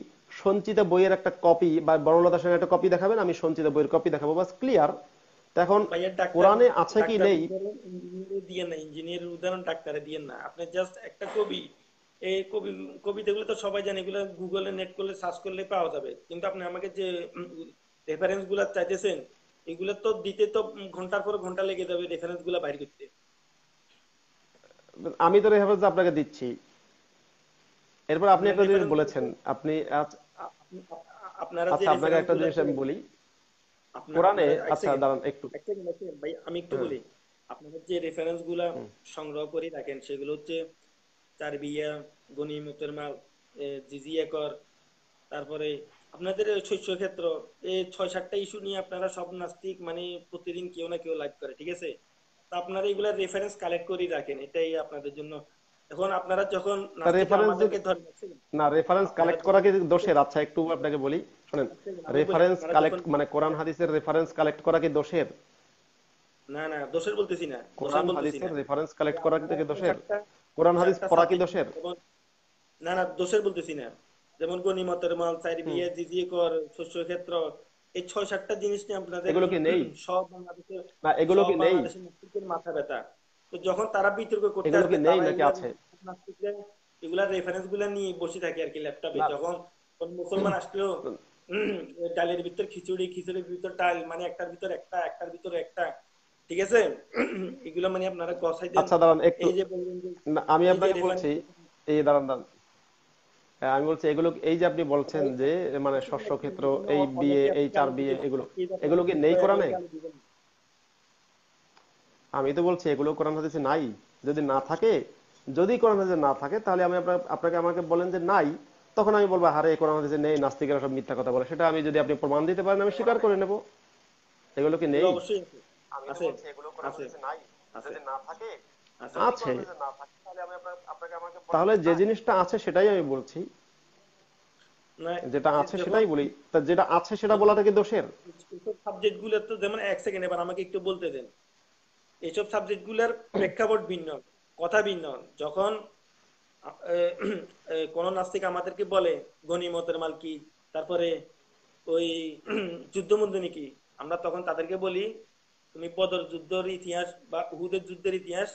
সঞ্চিতা বইয়ের একটা কপি বা বনলতা সেনের একটা কপি দেখাবেন আমি সঞ্চিতা বইয়ের কপি দেখাবো বাস ক্লিয়ার এখন কোরআনে আছে কি নেই? দিয়ে না ইঞ্জিনিয়ারের উদাহরণ ডাক্তারে দিয়ে না। আপনি জাস্ট একটা কবি এই কবি কবিতাগুলো তো সবাই জানে এগুলো গুগলে নেট করলে সার্চ করলে পাওয়া যাবে। কিন্তু আপনি আমাকে যে রেফারেন্সগুলা চাইতেছেন এগুলো তো দিতে তো ঘণ্টার পর ঘণ্টা লেগে যাবে রেফারেন্সগুলা বাইর করতে। আমি তো রেফারেন্স আপনাকে দিচ্ছি। এরপর আপনি একটা জিনিস বলেছেন আপনি আপনারা যে আচ্ছা আপনাকে একটা জিনিস আমি বলি। কোরআনে আচ্ছা দাঁড়ান একটু। ভাই আমি একটু। বলি। আপনারা যে রেফারেন্সগুলা সংগ্রহ করে রাখেন সেগুলো হচ্ছে তারবিয়া গনিমতের মাল জিজিয়া কর তারপরে আপনাদের শস্য ক্ষেত্র এই ছয় সাতটা ইস্যু নিয়ে আপনারা সব নাস্তিক মানে প্রতিদিন কেউ না কেউ লাইভ করে ঠিক আছে? তো আপনারা এগুলা রেফারেন্স কালেক্ট করে রাখেন এটাই আপনাদের জন্য এখন আপনারা যখন না রেফারেন্স কালেক্ট করা কি দোষের? আচ্ছা একটু আপনাকে বলি শুনেন রেফারেন্স কালেক্ট মানে কোরআন হাদিসের রেফারেন্স কালেক্ট করা কি দোষের? না না দোষের বলতেছি না কোরআন হাদিসের রেফারেন্স কালেক্ট করা কি দোষের? কোরআন হাদিস পড়া কি দোষের? না না দোষের বলতেছি না। যেমন গনিমতের মাল চারি বিয়ে জিজিয়ে কর শস্য ক্ষেত্র এই ছয় সাতটা জিনিস নিয়ে আপনাদের এগুলো কি নেই? সব বাংলাদেশের না এগুলো কি নেই? মাথা ব্যথা। তো যখন তারা বিতর্ক করতে আসবে, নেই নাকি আছে? এগুলা রেফারেন্সগুলা নিয়ে বসে থাকে আর কি ল্যাপটপে যখন কোন মুসলমান আসলেও উম, ডালের ভিতর খিচুড়ি খিচুড়ির ভিতর ডাল মানে একটার ভিতর একটা একটার ভিতর একটা ঠিক আছে? এগুলো মানে আপনারা গসাই দেন। আচ্ছা দাঁড়ান একটু এই যে বললেন আমি আপনাকে বলছি এই দাঁড়ান দাঁড়ান। হ্যাঁ, আমি বলছি এগুলো এই যে আপনি বলছেন যে মানে শস্য ক্ষেত্র এই বিয়ে এই চার বিয়ে এগুলো এগুলো কি নেই করা কোরআনে? আমি তো বলছি এগুলো কোরআন হাদিসে নাই। যদি না থাকে যদি কোরআন হাদিসে না থাকে তাহলে আমি আপনাকে আমাকে বলেন যে নাই তখন আমি বলব হারে কোরআন হাদিসে নেই নাস্তিকেরা সব মিথ্যা কথা বলে। সেটা আমি যদি আপনি প্রমাণ দিতে পারেন আমি স্বীকার করে নেব। এগুলো কি নেই? আছে। তাহলে যে জিনিসটা আছে সেটাই আমি বলছি। যেটা আছে সেটাই বলি। তা যেটা আছে সেটা বলাটা কি দোষের? সাবজেক্টগুলো তো যেমন এক সেকেন্ড এবার আমাকে একটু বলতে দেন। এইসব সাবজেক্টগুলোর প্রেক্ষাপট ভিন্ন, কথা ভিন্ন। যখন কোন নাস্তিক আমাদেরকে বলে গনিমতের মাল কি তারপরে ওই যুদ্ধমুদ্ধনী কি আমরা তখন তাদেরকে বলি, তুমি বদর যুদ্ধের ইতিহাস বা উহুদের যুদ্ধের ইতিহাস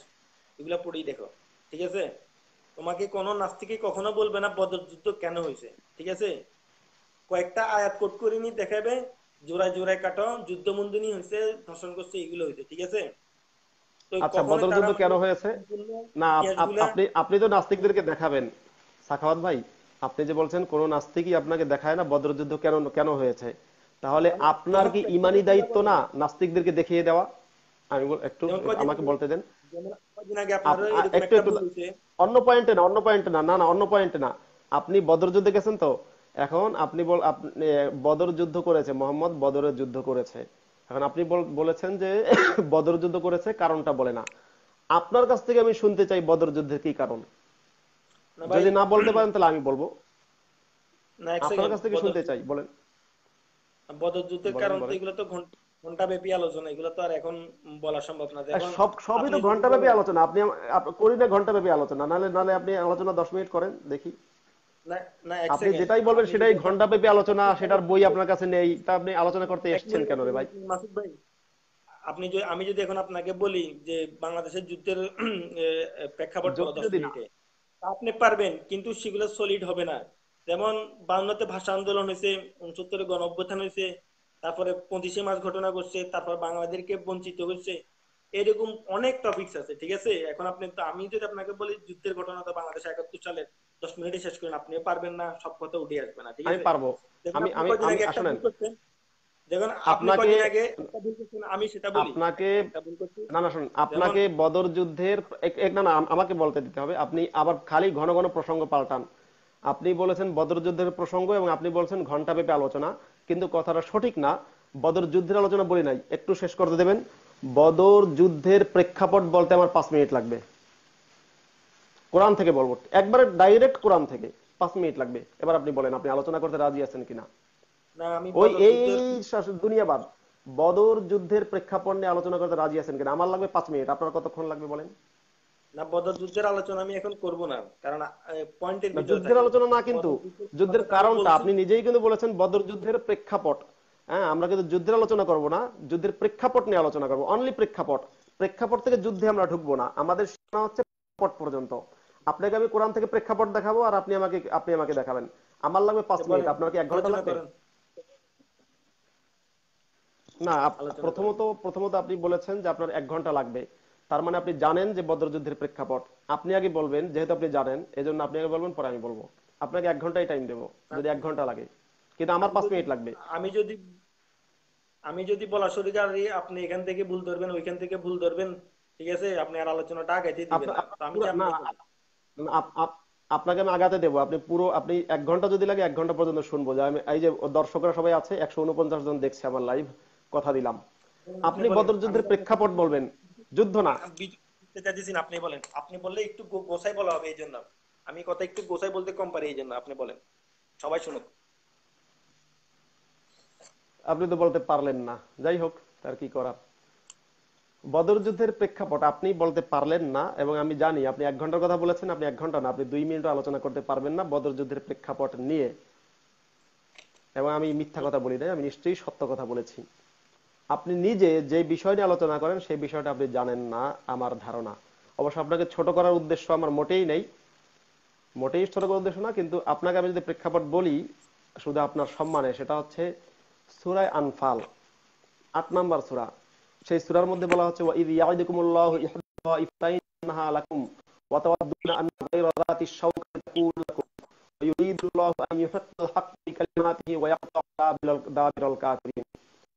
এগুলা পড়েই দেখো ঠিক আছে? তোমাকে কোন নাস্তিকে কখনো বলবে না বদর যুদ্ধ কেন হয়েছে, ঠিক আছে? কয়েকটা আয়াত কোট করে নি দেখাবে, জোড়ায় জোড়ায় কাটো যুদ্ধ মন্দনী হয়েছে, ধর্ষণ করছে, এগুলো হয়েছে, ঠিক আছে? আচ্ছা বদর যুদ্ধ কেন হয়েছে? না ইতিহাসগুলা- আপনি আপনি তো নাস্তিকদেরকে দেখাবেন। সাখাওয়াত ভাই আপনি যে বলছেন কোন নাস্তিকই আপনাকে দেখায় না বদর যুদ্ধ কেন কেন হয়েছে? তাহলে আপনার কি ইমানি দায়িত্ব না নাস্তিকদেরকে দেখিয়ে দেওয়া? আমি একটু আমাকে বলতে দেন। একটু একটু অন্য পয়েন্টে না অন্য পয়েন্টে না না না অন্য পয়েন্টে না। আপনি বদর যুদ্ধে গেছেন তো? এখন আপনি বল আপনি বদর যুদ্ধ করেছে মোহাম্মদ বদরের যুদ্ধ করেছে। এখন আপনি বলেছেন যে বদর যুদ্ধ করেছে কারণটা বলে না। আপনার কাছ থেকে আমি শুনতে চাই বদর যুদ্ধের কি কারণ। যদি না বলতে পারেন তাহলে আমি বলব। আপনার কাছ থেকে শুনতে চাই বলেন। বদর যুদ্ধের কারণ এগুলো তো ঘণ্টা ব্যাপী আলোচনা এগুলো তো আর এখন বলা সম্ভব না। সব সবই তো ঘণ্টা ব্যাপী আলোচনা। আপনি করি না ঘণ্টা ব্যাপী আলোচনা নালে নালে আপনি আলোচনা দশ মিনিট করেন দেখি। আপনি যেটাই বলবেন সেটাই ঘণ্টা ব্যাপী আলোচনা সেটার বই আপনার কাছে নেই তা আপনি আলোচনা করতে এসেছেন কেন রে ভাই? মাসুদ ভাই আপনি যদি আমি যদি এখন আপনাকে বলি যে বাংলাদেশের যুদ্ধের প্রেক্ষাপট বলো দশ মিনিটে তা আপনি পারবেন কিন্তু সেগুলো সলিড হবে না। যেমন বাউন্নতে ভাষা আন্দোলন হয়েছে উনসত্তরে গণ অভ্যুত্থান হয়েছে তারপরে পঁচিশে মার্চ ঘটনা ঘটছে তারপর বাংলাদেশকে বঞ্চিত করছে এরকম অনেক টপিকস আছে ঠিক আছে? এখন আপনি তো আমি যদি আপনাকে বলি যুদ্ধের ঘটনা তো বাংলাদেশ একাত্তর সালে দশ মিনিটে শেষ করেন আপনিও পারবেন না সব কথা উঠে আসবে না ঠিক আছে? পারব। আমি আমি শুনেন। দেখুন আপনাকে- আগে আমি সেটা বলি। আপনাকে না না শুনুন আপনাকে বদর যুদ্ধের এক না না আমাকে বলতে দিতে হবে। আপনি আবার খালি ঘন ঘন প্রসঙ্গ পাল্টান। আপনি বলেছেন বদর যুদ্ধের প্রসঙ্গ এবং আপনি বলছেন ঘণ্টা ব্যাপী আলোচনা কিন্তু কথাটা সঠিক না। বদর যুদ্ধের আলোচনা বলি নাই একটু শেষ করতে দেবেন। বদর যুদ্ধের প্রেক্ষাপট বলতে আমার পাঁচ মিনিট লাগবে। কোরআন থেকে বলব। একবারে ডাইরেক্ট কোরআন থেকে পাঁচ মিনিট লাগবে। এবার আপনি বলেন আপনি আলোচনা করতে রাজি আছেন কিনা? না ওই বদর এই যুদ্ধের- দুনিয়াবাদ বদর যুদ্ধের প্রেক্ষাপট নিয়ে আলোচনা করতে রাজি আছেন কিনা? আমার লাগবে পাঁচ মিনিট। আপনার কতক্ষণ লাগবে বলেন? না বদর যুদ্ধের আলোচনা আমি এখন করব না কারণ পয়েন্টের যুদ্ধের আলোচনা না কিন্তু যুদ্ধের কারণটা আপনি নিজেই কিন্তু বলেছেন বদর যুদ্ধের প্রেক্ষাপট। হ্যাঁ আমরা কিন্তু যুদ্ধের আলোচনা করব না যুদ্ধের প্রেক্ষাপট নিয়ে আলোচনা করব অনলি প্রেক্ষাপট। প্রেক্ষাপট থেকে যুদ্ধে আমরা ঢুকবো না আমাদের সীমা হচ্ছে প্রেক্ষাপট পর্যন্ত। আপনাকে আমি কোরআন থেকে প্রেক্ষাপট দেখাবো আর আপনি আমাকে আপনি আমাকে দেখাবেন। আমার লাগবে পাঁচ মিনিট আপনার কি এক ঘণ্টা লাগবে। না প্রথমত প্রথমত আপনি বলেছেন যে আপনার এক ঘণ্টা লাগবে। তার মানে আপনি জানেন যে বদর যুদ্ধের প্রেক্ষাপট। আপনি আগে বলবেন যেহেতু আপনি জানেন এজন্য আপনি আগে বলবেন পরে আমি বলব। আপনাকে এক ঘন্টাই টাইম দেবো যদি এক ঘণ্টা লাগে। কিন্তু আমার পাঁচ মিনিট লাগবে। আমি যদি আমি যদি বলা শুরু করি আপনি এখান থেকে ভুল ধরবেন ওইখান থেকে ভুল ধরবেন ঠিক আছে? আপনি আর আলোচনাটা আগাইতে দিবেন আমি আপনাকে আমি আগাতে দেবো। আপনি পুরো আপনি এক ঘণ্টা যদি লাগে এক ঘণ্টা পর্যন্ত শুনব। যে আমি এই যে দর্শকরা সবাই আছে একশো উনপঞ্চাশ জন দেখছে আমার লাইভ কথা দিলাম। আপনি বদর যুদ্ধের প্রেক্ষাপট বলবেন। যুদ্ধ না আপনি বলেন। আপনি বললে একটু গো- গোছাই বলা হবে এই জন্য। আমি কথা একটু গোছাই বলতে কম পারি এই জন্য। আপনি বলেন। সবাই শুনুক। আপনি তো বলতে পারলেন না। যাই হোক, তার কি করার? বদর যুদ্ধের প্রেক্ষাপট, আপনি বলতে পারলেন না, এবং আমি জানি আপনি এক ঘণ্টার কথা বলেছেন, আপনি এক ঘণ্টা না, আপনি দুই মিনিট আলোচনা করতে পারবেন না বদর যুদ্ধের প্রেক্ষাপট নিয়ে। এবং আমি মিথ্যা কথা বলি নাই, আমি নিশ্চয়ই সত্য কথা বলেছি। আপনি নিজে যে বিষয় নিয়ে আলোচনা করেন, সেই বিষয়টা আপনি জানেন না, আমার ধারণা। অবশ্য আপনাকে ছোট করার উদ্দেশ্য আমার মোটেই নেই। মোটেই ছোট করার উদ্দেশ্য না, কিন্তু আপনাকে আমি যদি প্রেক্ষাপট বলি, শুধু আপনার সম্মানে, সেটা হচ্ছে সুরায় আনফাল, আট নাম্বার সুরা। সেই সুরার মধ্যে বলা হচ্ছে ইহদা ইফতাইনাহা লাকুম ওয়া গায়রা যাতি লাকুম ওয়া আন ওয়া দাবিরাল কাফিরিন।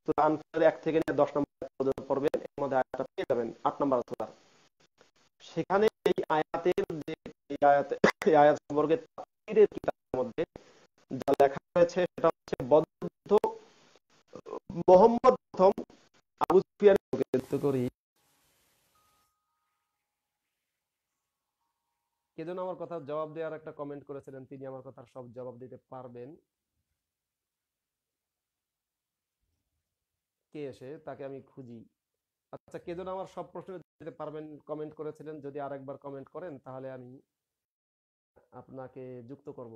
সূরা আনফালের 1 থেকে 10 নম্বর পর্যন্ত পড়বেন, এর মধ্যে আয়াতটা পেয়ে যাবেন 8 নম্বর সূরা। সেখানে এই আয়াতের যে আয়াত আয়াত সম্পর্কে তাফসীরের কিতাবের মধ্যে যা লেখা হয়েছে, সেটা হচ্ছে বদ্ধ মোহাম্মদ প্রথম আবু সুফিয়ানকে করি। কে যেন আমার কথা জবাব দেওয়ার একটা কমেন্ট করেছিলেন তিনি আমার কথার সব জবাব দিতে পারবেন। কে এসে? তাকে আমি খুঁজি। আচ্ছা কে যেন আমার সব প্রশ্ন দিতে পারবেন কমেন্ট করেছিলেন যদি আরেকবার কমেন্ট করেন তাহলে আমি আপনাকে যুক্ত করব।